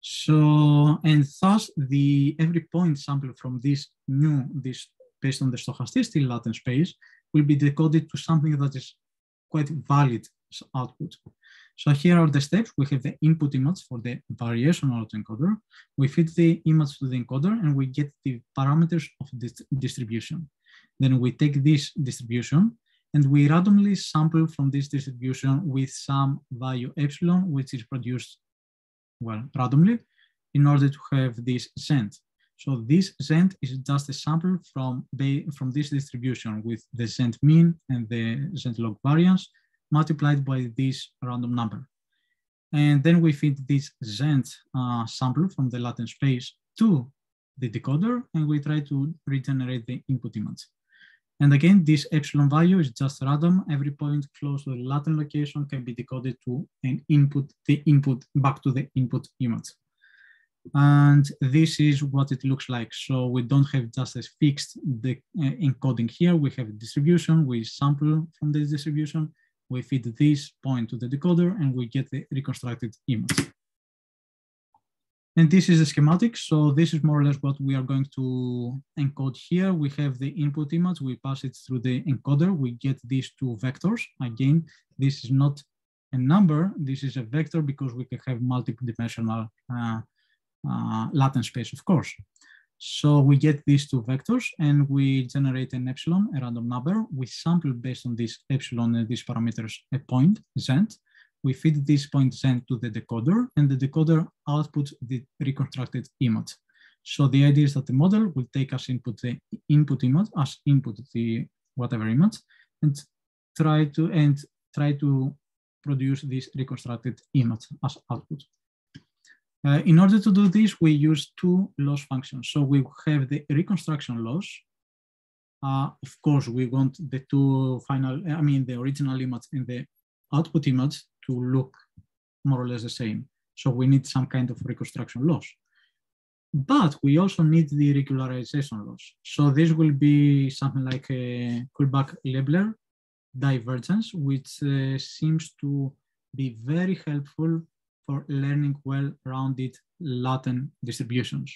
So, and thus the every point sample from this new, this based on the stochasticity latent space will be decoded to something that is quite valid output. So here are the steps. We have the input image for the variation autoencoder. We feed the image to the encoder and we get the parameters of this distribution. Then we take this distribution and we randomly sample from this distribution with some value epsilon, which is produced, well, randomly in order to have this zend. So this zend is just a sample from, from this distribution with the zend mean and the zend log variance multiplied by this random number. And then we feed this Zend uh, sample from the latent space to the decoder, and we try to regenerate the input image. And again, this epsilon value is just random. Every point close to the latent location can be decoded to an input, the input back to the input image. And this is what it looks like. So we don't have just a fixed uh, encoding here. We have a distribution. We sample from this distribution we feed this point to the decoder and we get the reconstructed image. And this is a schematic. So this is more or less what we are going to encode here. We have the input image, we pass it through the encoder, we get these two vectors. Again, this is not a number, this is a vector because we can have multiple dimensional uh, uh, latent space, of course. So we get these two vectors and we generate an epsilon, a random number. We sample based on this epsilon and these parameters a point, zend. We feed this point zend to the decoder and the decoder outputs the reconstructed image. So the idea is that the model will take as input the input image as input the whatever image and try to and try to produce this reconstructed image as output. Uh, in order to do this, we use two loss functions. So we have the reconstruction loss. Uh, of course, we want the two final, I mean, the original image and the output image to look more or less the same. So we need some kind of reconstruction loss. But we also need the regularization loss. So this will be something like a Kullback-Leibler divergence, which uh, seems to be very helpful for learning well-rounded latent distributions.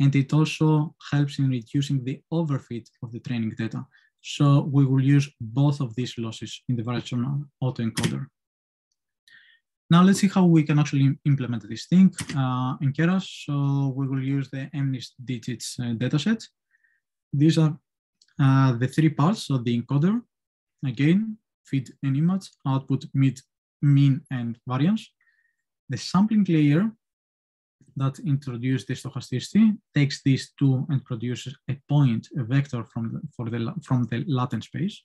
And it also helps in reducing the overfit of the training data. So we will use both of these losses in the variational autoencoder. Now let's see how we can actually implement this thing uh, in Keras. So we will use the MNIST digits uh, dataset. These are uh, the three parts of the encoder. Again, feed an image, output mid, mean, and variance. The sampling layer that introduces the stochasticity takes these two and produces a point, a vector from the, for the, from the latent space.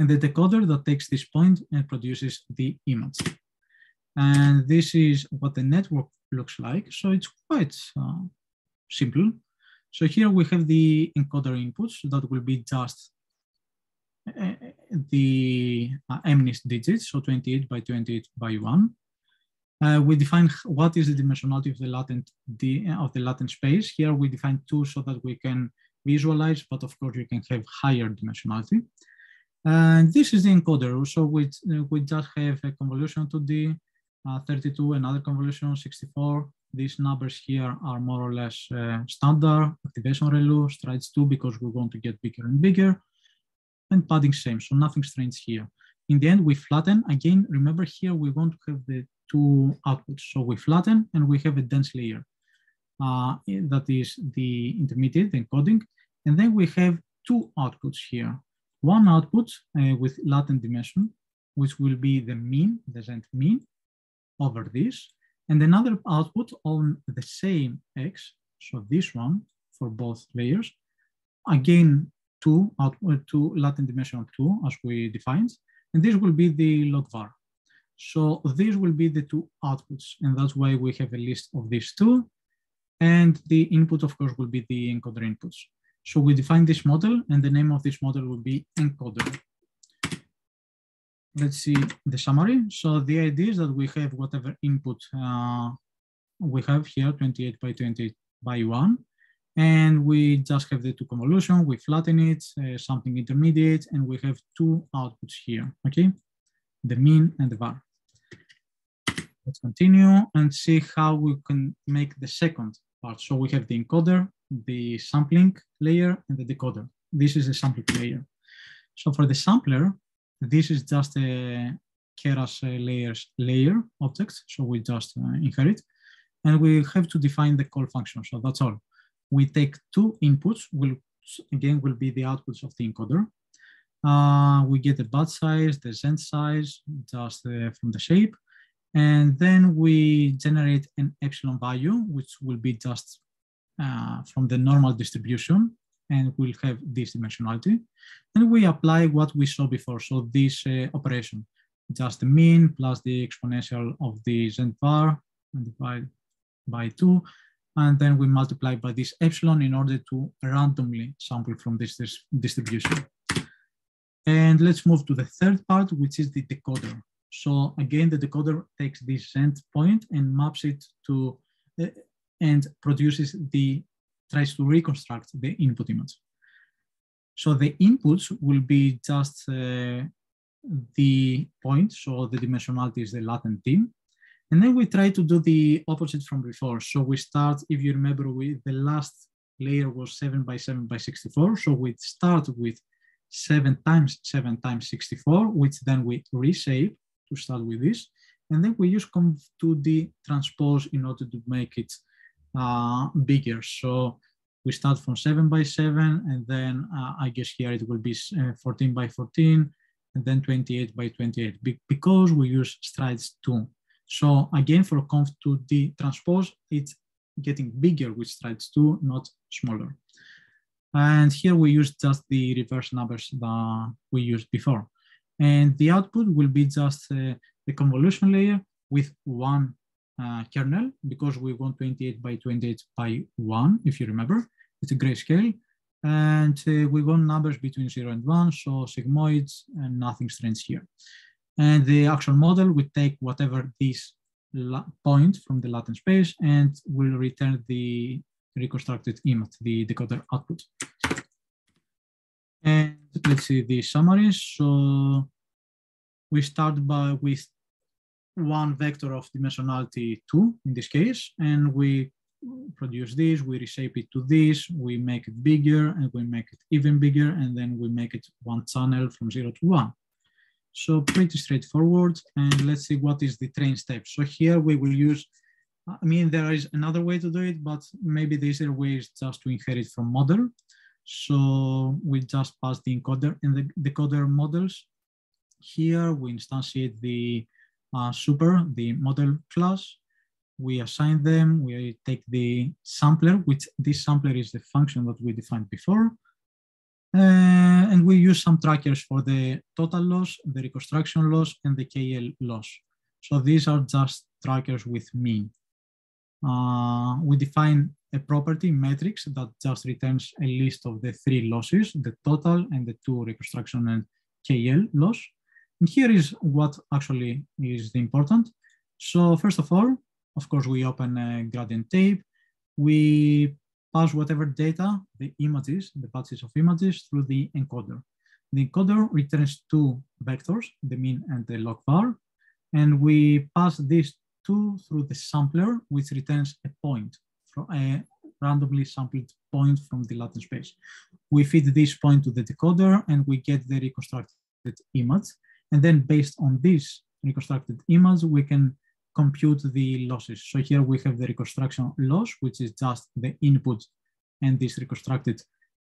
And the decoder that takes this point and produces the image. And this is what the network looks like. So it's quite uh, simple. So here we have the encoder inputs that will be just uh, the uh, MNIST digits, so 28 by 28 by 1. Uh, we define what is the dimensionality of the latent of the latent space. Here we define two so that we can visualize, but of course you can have higher dimensionality. And this is the encoder. So we, uh, we just have a convolution to the uh, 32, another convolution 64. These numbers here are more or less uh, standard, activation ReLU, strides 2 because we want to get bigger and bigger, and padding same, so nothing strange here. In the end, we flatten. Again, remember here, we want to have the two outputs. So we flatten and we have a dense layer. Uh, that is the intermediate, encoding. And then we have two outputs here. One output uh, with latent dimension, which will be the mean, the Zend mean, over this, and another output on the same x, so this one for both layers, again two output uh, two latent dimension two as we defined, and this will be the log var. So these will be the two outputs, and that's why we have a list of these two. And the input, of course, will be the encoder inputs. So we define this model, and the name of this model will be encoder let's see the summary. So the idea is that we have whatever input uh, we have here, 28 by 28 by 1. And we just have the two convolution, we flatten it, uh, something intermediate, and we have two outputs here, okay? The mean and the var. Let's continue and see how we can make the second part. So we have the encoder, the sampling layer, and the decoder. This is the sampling layer. So for the sampler, this is just a Keras layers layer object, so we just uh, inherit, and we have to define the call function. So that's all. We take two inputs, will again will be the outputs of the encoder. Uh, we get the bud size, the Zend size, just uh, from the shape, and then we generate an epsilon value, which will be just uh, from the normal distribution and we'll have this dimensionality. And we apply what we saw before. So this uh, operation, just the mean plus the exponential of the Zend var and divide by two. And then we multiply by this epsilon in order to randomly sample from this, this distribution. And let's move to the third part, which is the decoder. So again, the decoder takes this Zend point and maps it to, uh, and produces the tries to reconstruct the input image. So the inputs will be just uh, the point, so the dimensionality is the latent dim. And then we try to do the opposite from before. So we start, if you remember, with the last layer was 7 by 7 by 64. So we start with 7 times 7 times 64, which then we reshape to start with this. And then we use conv to the transpose in order to make it uh, bigger. So we start from 7 by 7, and then uh, I guess here it will be uh, 14 by 14, and then 28 by 28, Be because we use strides 2. So again, for conv to the transpose, it's getting bigger with strides 2, not smaller. And here we use just the reverse numbers that we used before. And the output will be just uh, the convolution layer with one kernel because we want 28 by 28 by 1, if you remember. It's a grayscale. And uh, we want numbers between 0 and 1, so sigmoids and nothing strange here. And the actual model will take whatever this point from the latent space and will return the reconstructed image, the decoder output. And let's see the summaries. So we start by with one vector of dimensionality two in this case, and we produce this, we reshape it to this, we make it bigger, and we make it even bigger, and then we make it one channel from zero to one. So pretty straightforward, and let's see what is the train step. So here we will use, I mean, there is another way to do it, but maybe the easier way is just to inherit from model. So we just pass the encoder and the decoder models here we instantiate the uh, super, the model class. We assign them, we take the sampler, which this sampler is the function that we defined before. Uh, and we use some trackers for the total loss, the reconstruction loss, and the KL loss. So these are just trackers with mean. Uh, we define a property metrics that just returns a list of the three losses, the total and the two reconstruction and KL loss. And here is what actually is the important. So first of all, of course, we open a gradient tape. We pass whatever data, the images, the batches of images through the encoder. The encoder returns two vectors, the mean and the log var, and we pass these two through the sampler, which returns a point, from a randomly sampled point from the latent space. We feed this point to the decoder and we get the reconstructed image. And then based on this reconstructed image, we can compute the losses. So here we have the reconstruction loss, which is just the input and this reconstructed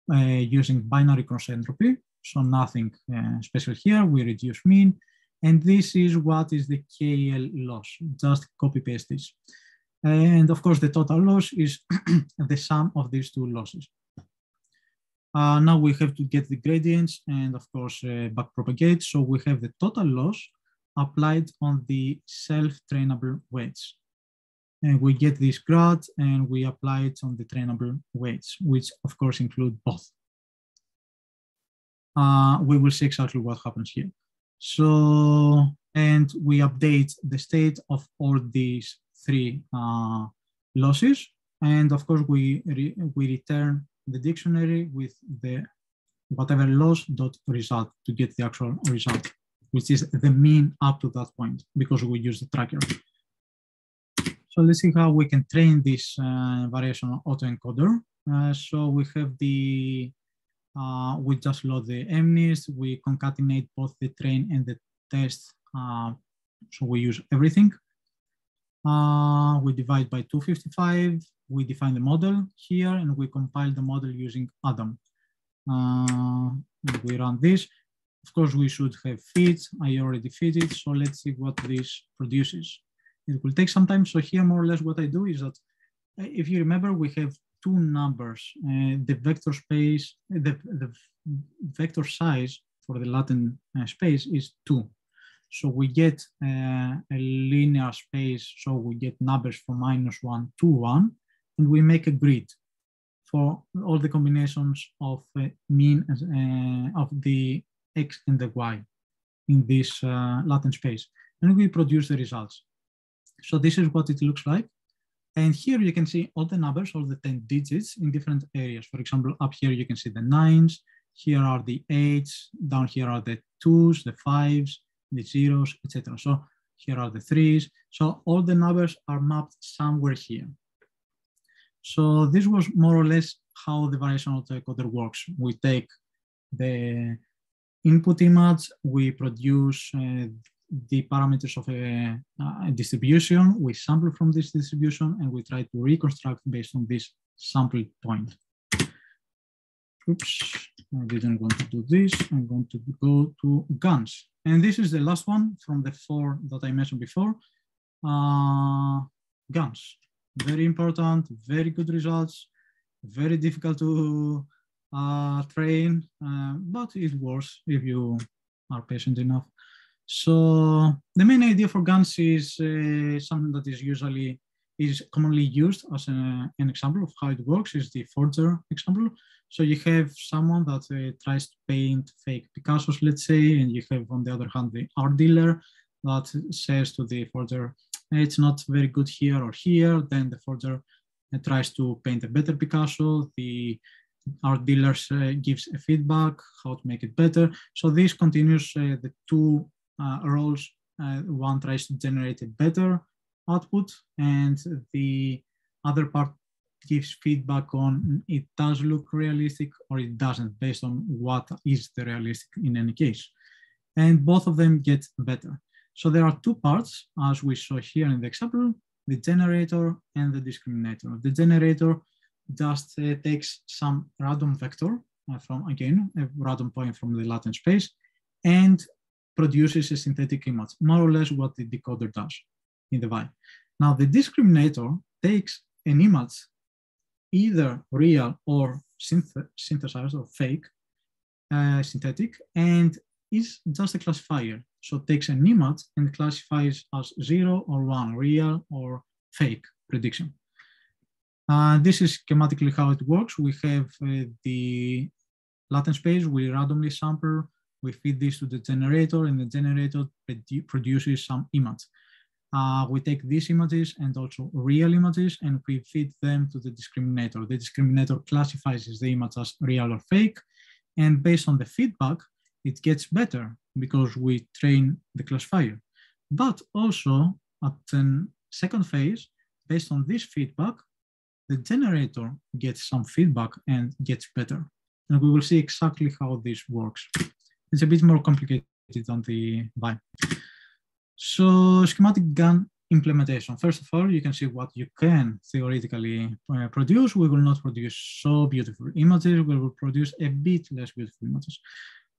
uh, using binary cross entropy. So nothing uh, special here. We reduce mean. And this is what is the KL loss. Just copy paste this. And of course, the total loss is the sum of these two losses. Uh, now we have to get the gradients and of course uh, back propagate. So we have the total loss applied on the self-trainable weights. And we get this grad and we apply it on the trainable weights, which of course include both. Uh, we will see exactly what happens here. So, and we update the state of all these three uh, losses. And of course, we, re we return the dictionary with the whatever loss dot result to get the actual result, which is the mean up to that point because we use the tracker. So let's see how we can train this uh, variation autoencoder. Uh, so we have the, uh, we just load the MNIST, we concatenate both the train and the test. Uh, so we use everything. Uh, we divide by 255, we define the model here and we compile the model using Adam. Uh, and we run this. Of course, we should have fits. I already fit it. So let's see what this produces. It will take some time. So here, more or less what I do is that uh, if you remember, we have two numbers. Uh, the vector space, the, the vector size for the latent uh, space is two. So we get uh, a linear space. So we get numbers from minus one to one and we make a grid for all the combinations of uh, mean uh, of the x and the y in this uh, latent space. And we produce the results. So this is what it looks like. And here you can see all the numbers, all the 10 digits in different areas. For example, up here you can see the nines, here are the eights, down here are the twos, the fives, the zeros, etc. So here are the threes. So all the numbers are mapped somewhere here. So this was more or less how the variation autoencoder works. We take the input image, we produce uh, the parameters of a, a, distribution, we sample from this distribution, and we try to reconstruct based on this sample point. Oops, I didn't want to do this. I'm going to go to GANs. And this is the last one from the four that I mentioned before. Uh, GANs very important, very good results, very difficult to uh, train, uh, but it works if you are patient enough. So the main idea for GANs is uh, something that is usually is commonly used as a, an example of how it works is the forger example. So you have someone that uh, tries to paint fake Picassos, let's say, and you have on the other hand the art dealer that says to the forger, it's not very good here or here, then the forger uh, tries to paint a better Picasso. The art dealer uh, gives a feedback how to make it better. So this continues uh, the two uh, roles. Uh, one tries to generate a better output and the other part gives feedback on it does look realistic or it doesn't based on what is the realistic in any case. And both of them get better. So there are two parts, as we saw here in the example, the generator and the discriminator. The generator just uh, takes some random vector uh, from, again, a random point from the latent space and produces a synthetic image, more or less what the decoder does in the VAE. Now the discriminator takes an image, either real or synth synthesized or fake, uh, synthetic, and is just a classifier. So it takes an image and classifies as zero or one, real or fake prediction. Uh, this is schematically how it works. We have uh, the latent space, we randomly sample, we feed this to the generator and the generator produ produces some image. Uh, we take these images and also real images and we feed them to the discriminator. The discriminator classifies the image as real or fake. And based on the feedback, it gets better because we train the classifier. But also at the second phase, based on this feedback, the generator gets some feedback and gets better. And we will see exactly how this works. It's a bit more complicated than the VAE. So schematic GAN implementation. First of all, you can see what you can theoretically uh, produce. We will not produce so beautiful images. We will produce a bit less beautiful images.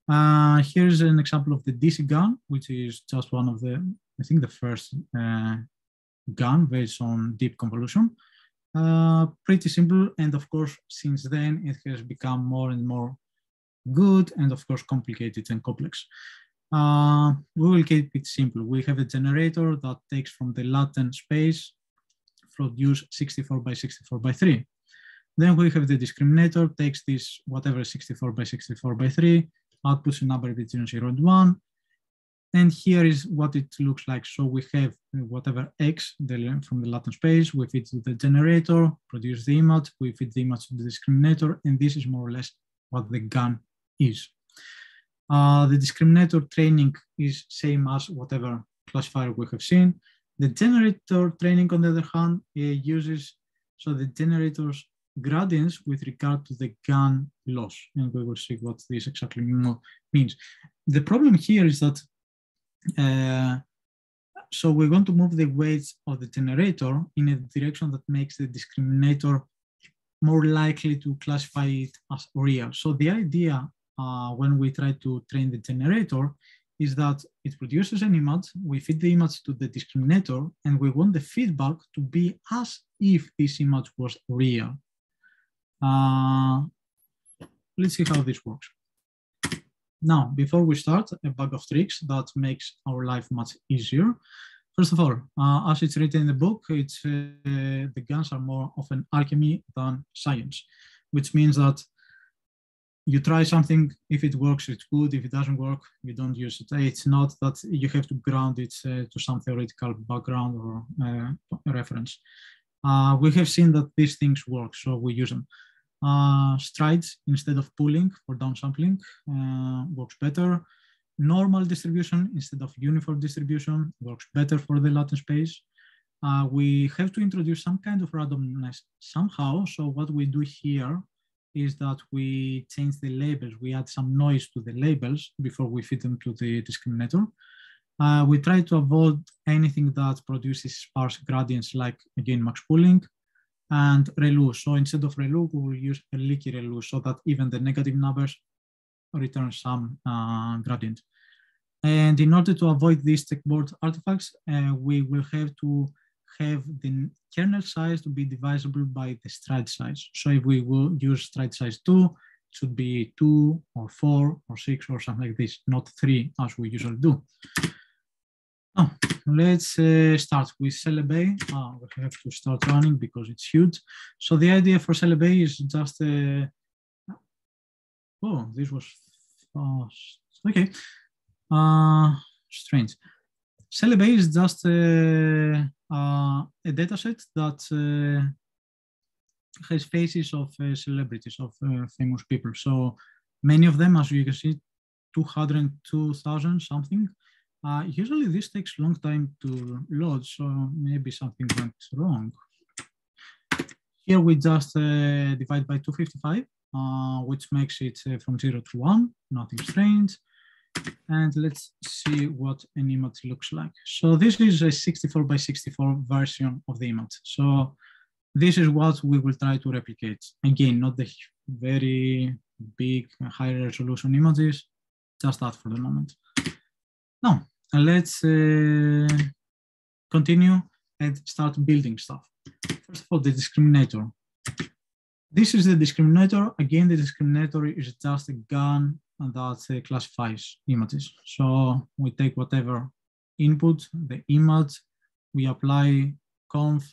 Uh, here's an example of the DC GAN, which is just one of the, I think the first uh, GAN based on deep convolution. Uh, pretty simple. And of course, since then it has become more and more good and of course complicated and complex. Uh, we will keep it simple. We have a generator that takes from the latent space, produce 64 by 64 by 3. Then we have the discriminator, takes this whatever 64 by 64 by 3, outputs a number between 0 and 1. And here is what it looks like. So we have whatever x the, from the latent space, we feed to the generator, produce the image, we feed the image to the discriminator, and this is more or less what the GAN is. Uh, the discriminator training is same as whatever classifier we have seen. The generator training, on the other hand, uses so the generator's gradients with regard to the GAN loss, and we will see what this exactly means. The problem here is that uh, so we're going to move the weights of the generator in a direction that makes the discriminator more likely to classify it as real. So the idea uh, when we try to train the generator is that it produces an image, we feed the image to the discriminator, and we want the feedback to be as if this image was real. Uh, let's see how this works. Now, before we start, a bag of tricks that makes our life much easier. First of all, uh, as it's written in the book, it's, uh, the GANs are more of an alchemy than science, which means that you try something, if it works, it's good. If it doesn't work, you don't use it. It's not that you have to ground it uh, to some theoretical background or uh, reference. Uh, we have seen that these things work, so we use them. Uh, strides instead of pooling for downsampling uh, works better. Normal distribution instead of uniform distribution works better for the latent space. Uh, we have to introduce some kind of randomness somehow. So what we do here is that we change the labels. We add some noise to the labels before we feed them to the discriminator. Uh, we try to avoid anything that produces sparse gradients like, again, max pooling and ReLU. So instead of ReLU, we will use a leaky ReLU so that even the negative numbers return some uh, gradient. And in order to avoid these checkboard artifacts, uh, we will have to have the kernel size to be divisible by the stride size. So if we will use stride size two, it should be two or four or six or something like this, not three as we usually do. Oh, let's uh, start with CelebA. Oh, we have to start running because it's huge. So the idea for CelebA is just, uh, oh, this was fast. Okay, uh, strange. CelebA is just uh, uh, a dataset that uh, has faces of uh, celebrities, of uh, famous people. So many of them, as you can see, 202,000 something. Usually this takes a long time to load, so maybe something went wrong. Here we just divide by 255, which makes it from zero to one, nothing strange and let's see what an image looks like. So this is a 64 by 64 version of the image. So this is what we will try to replicate. Again, not the very big high resolution images, just that for the moment. Now, let's uh, continue and start building stuff. First of all, the discriminator. This is the discriminator. Again, the discriminator is just a gun that uh, classifies images. So we take whatever input, the image, we apply conv,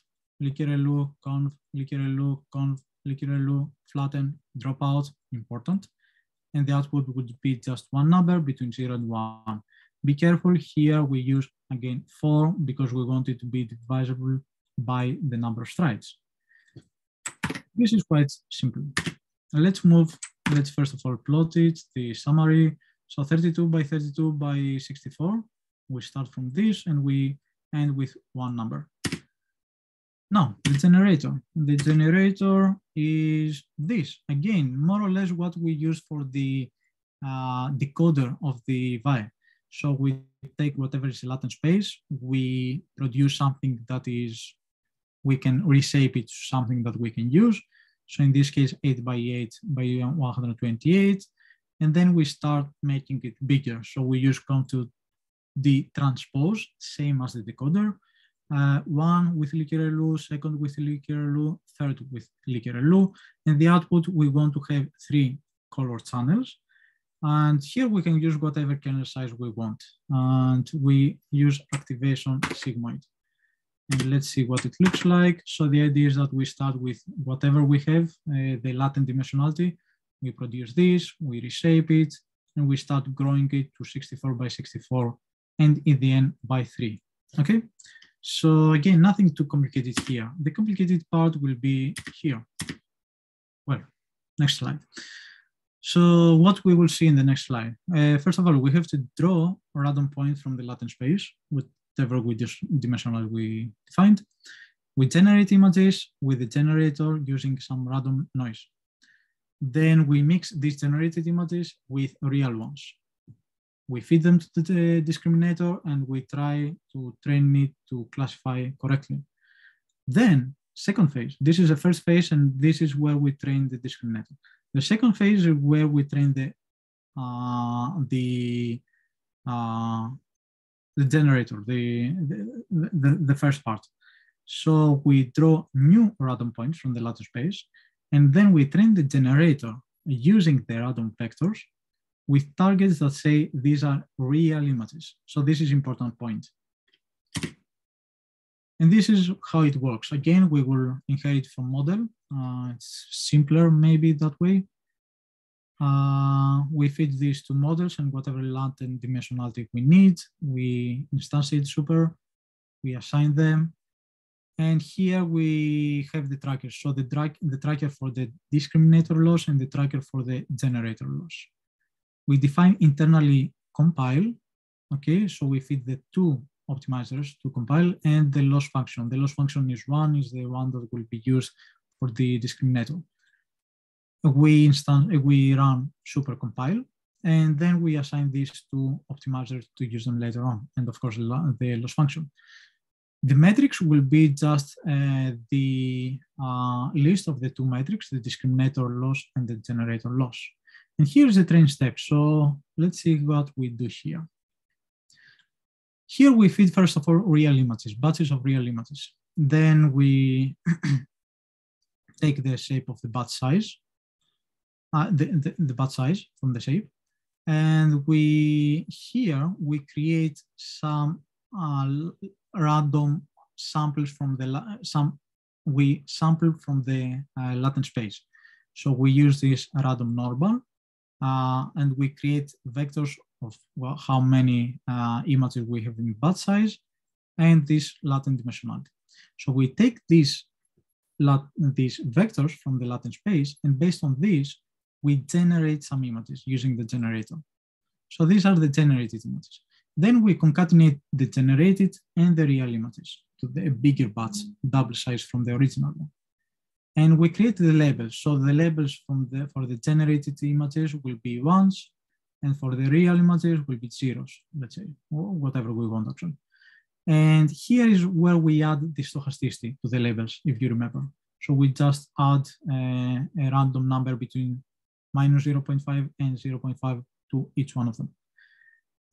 LeakyReLU, conv, LeakyReLU, conv, LeakyReLU, flatten, dropout, important. And the output would be just one number between zero and one. Be careful here, we use again four because we want it to be divisible by the number of strides. This is quite simple. Let's move, let's first of all plot it, the summary. So 32 by 32 by 64. We start from this and we end with one number. Now, the generator. The generator is this. Again, more or less what we use for the uh, decoder of the VAE. So we take whatever is latent space, we produce something that is, we can reshape it to something that we can use. So in this case, 8 by 8 by 128. And then we start making it bigger. So we use conv the transpose, same as the decoder. Uh, one with LeakyReLU, second with LeakyReLU, third with LeakyReLU. And the output, we want to have three color channels. And here we can use whatever kernel size we want. And we use activation sigmoid. And let's see what it looks like. So the idea is that we start with whatever we have, uh, the latent dimensionality. We produce this, we reshape it, and we start growing it to 64 by 64, and in the end by three, okay? So again, nothing too complicated here. The complicated part will be here. Well, next slide. So what we will see in the next slide. Uh, first of all, we have to draw a random point from the latent space, whatever we dimensional we defined. We generate images with the generator using some random noise. Then we mix these generated images with real ones. We feed them to the discriminator and we try to train it to classify correctly. Then second phase, this is the first phase and this is where we train the discriminator. The second phase is where we train the uh, the uh, the generator, the, the, the, the, first part. So we draw new random points from the latent space, and then we train the generator using the random vectors with targets that say these are real images. So this is important point. And this is how it works. Again, we will inherit from model. Uh, it's simpler maybe that way. Uh, we feed these two models and whatever latent dimensionality we need, we instantiate super, we assign them. And here we have the trackers. So the, tra the tracker for the discriminator loss and the tracker for the generator loss. We define internally compile. Okay, so we feed the two optimizers to compile and the loss function. The loss function is one, is the one that will be used for the discriminator. We we run super compile, and then we assign these to optimizers to use them later on. And of course, the loss function. The metrics will be just uh, the uh, list of the two metrics, the discriminator loss and the generator loss. And here's the train step. So let's see what we do here. Here we feed, first of all, real images, batches of real images. Then we take the shape of the batch size, uh, the, the, the size from the shape. And we here, we create some uh, random samples from the, some, we sample from the uh, latent space. So we use this random normal uh, and we create vectors of well, how many uh, images we have in batch size and this latent dimensionality. So we take these, these vectors from the latent space, and based on this, we generate some images using the generator. So these are the generated images. Then we concatenate the generated and the real images to the bigger batch, double size from the original one. And we create the labels. So the labels from the, for the generated images will be ones, and for the real images will be zeros, let's say, or whatever we want actually. And here is where we add the stochasticity to the labels, if you remember. So we just add uh, a random number between minus 0.5 and 0.5 to each one of them.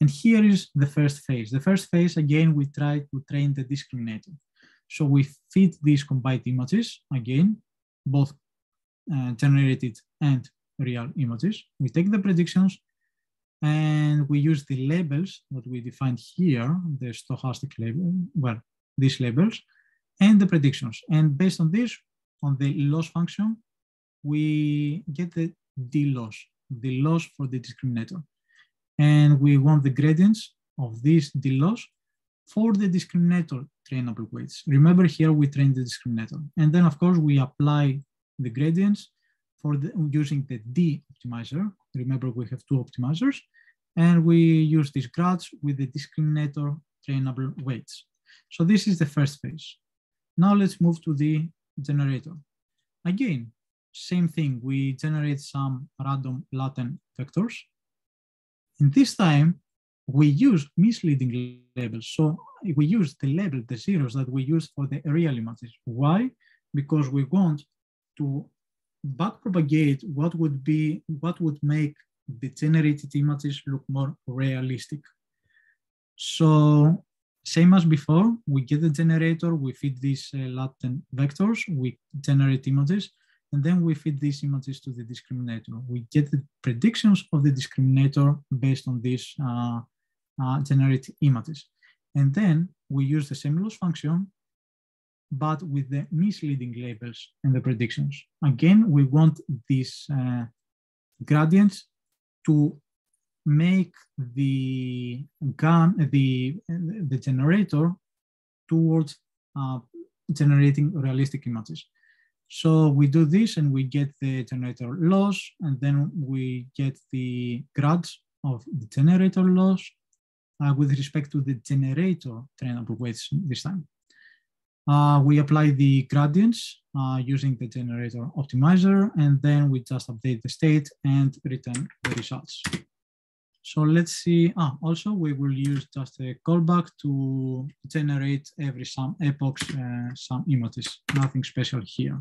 And here is the first phase. The first phase, again, we try to train the discriminator. So we feed these combined images, again, both uh, generated and real images. We take the predictions and we use the labels that we defined here, the stochastic label, well, these labels, and the predictions. And based on this, on the loss function, we get the D loss, the loss for the discriminator. And we want the gradients of this D loss for the discriminator trainable weights. Remember here we train the discriminator. And then of course we apply the gradients for the, using the D optimizer. Remember we have two optimizers and we use these grads with the discriminator trainable weights. So this is the first phase. Now let's move to the generator. Again, same thing, we generate some random latent vectors. And this time, we use misleading labels. So we use the label, the zeros that we use for the real images. Why? Because we want to backpropagate what would be, what would make the generated images look more realistic. So same as before, we get the generator, we feed these uh, latent vectors, we generate images, and then we feed these images to the discriminator. We get the predictions of the discriminator based on these uh, uh, generated images. And then we use the same loss function, but with the misleading labels and the predictions. Again, we want these uh, gradients to make the GAN, the, the generator towards uh, generating realistic images. So we do this and we get the generator loss, and then we get the grads of the generator loss uh, with respect to the generator trainable weights this time. Uh, we apply the gradients uh, using the generator optimizer, and then we just update the state and return the results. So let's see, ah, also we will use just a callback to generate every some epochs uh, some images, nothing special here.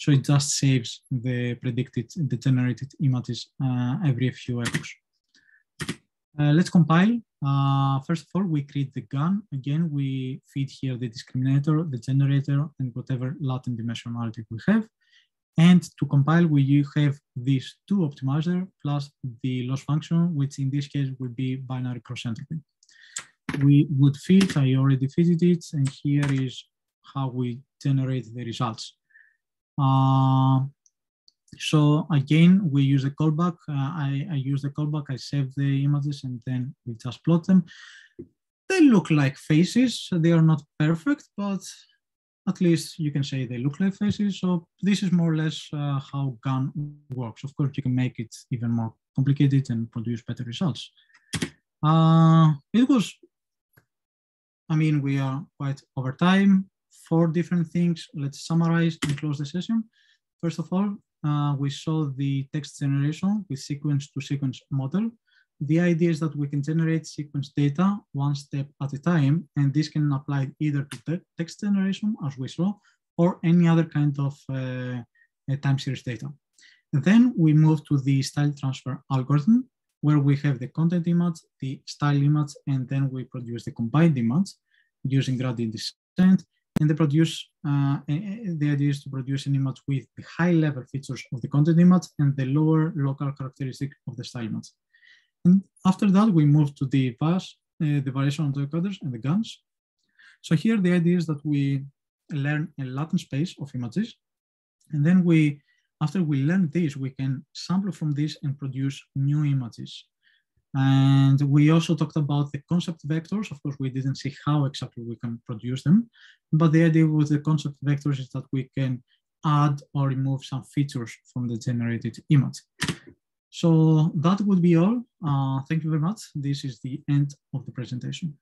So it just saves the predicted, the generated images uh, every few epochs. Uh, let's compile. Uh, first of all, we create the GAN. Again, we feed here the discriminator, the generator, and whatever latent dimensionality we have. And to compile, we have these two optimizer plus the loss function, which in this case will be binary cross entropy. We would feed, I already fitted it, and here is how we generate the results. Uh, so again, we use a callback. Uh, I, I use the callback, I save the images, and then we just plot them. They look like faces. They are not perfect, but at least you can say they look like faces. So this is more or less uh, how GAN works. Of course, you can make it even more complicated and produce better results. Uh, it was, I mean, we are quite over time four different things. Let's summarize and close the session. First of all, uh, we saw the text generation with sequence to sequence model. The idea is that we can generate sequence data one step at a time, and this can apply either to te text generation, as we saw, or any other kind of uh, time series data. And then we move to the style transfer algorithm, where we have the content image, the style image, and then we produce the combined image using gradient descent and they produce, uh, the idea is to produce an image with the high level features of the content image and the lower local characteristic of the style image. And after that, we move to the VAS, uh, the variation autoencoders and the GANs. So here the idea is that we learn a latent space of images. And then we, after we learn this, we can sample from this and produce new images. And we also talked about the concept vectors. Of course, we didn't see how exactly we can produce them, but the idea with the concept vectors is that we can add or remove some features from the generated image. So that would be all. Uh, thank you very much. This is the end of the presentation.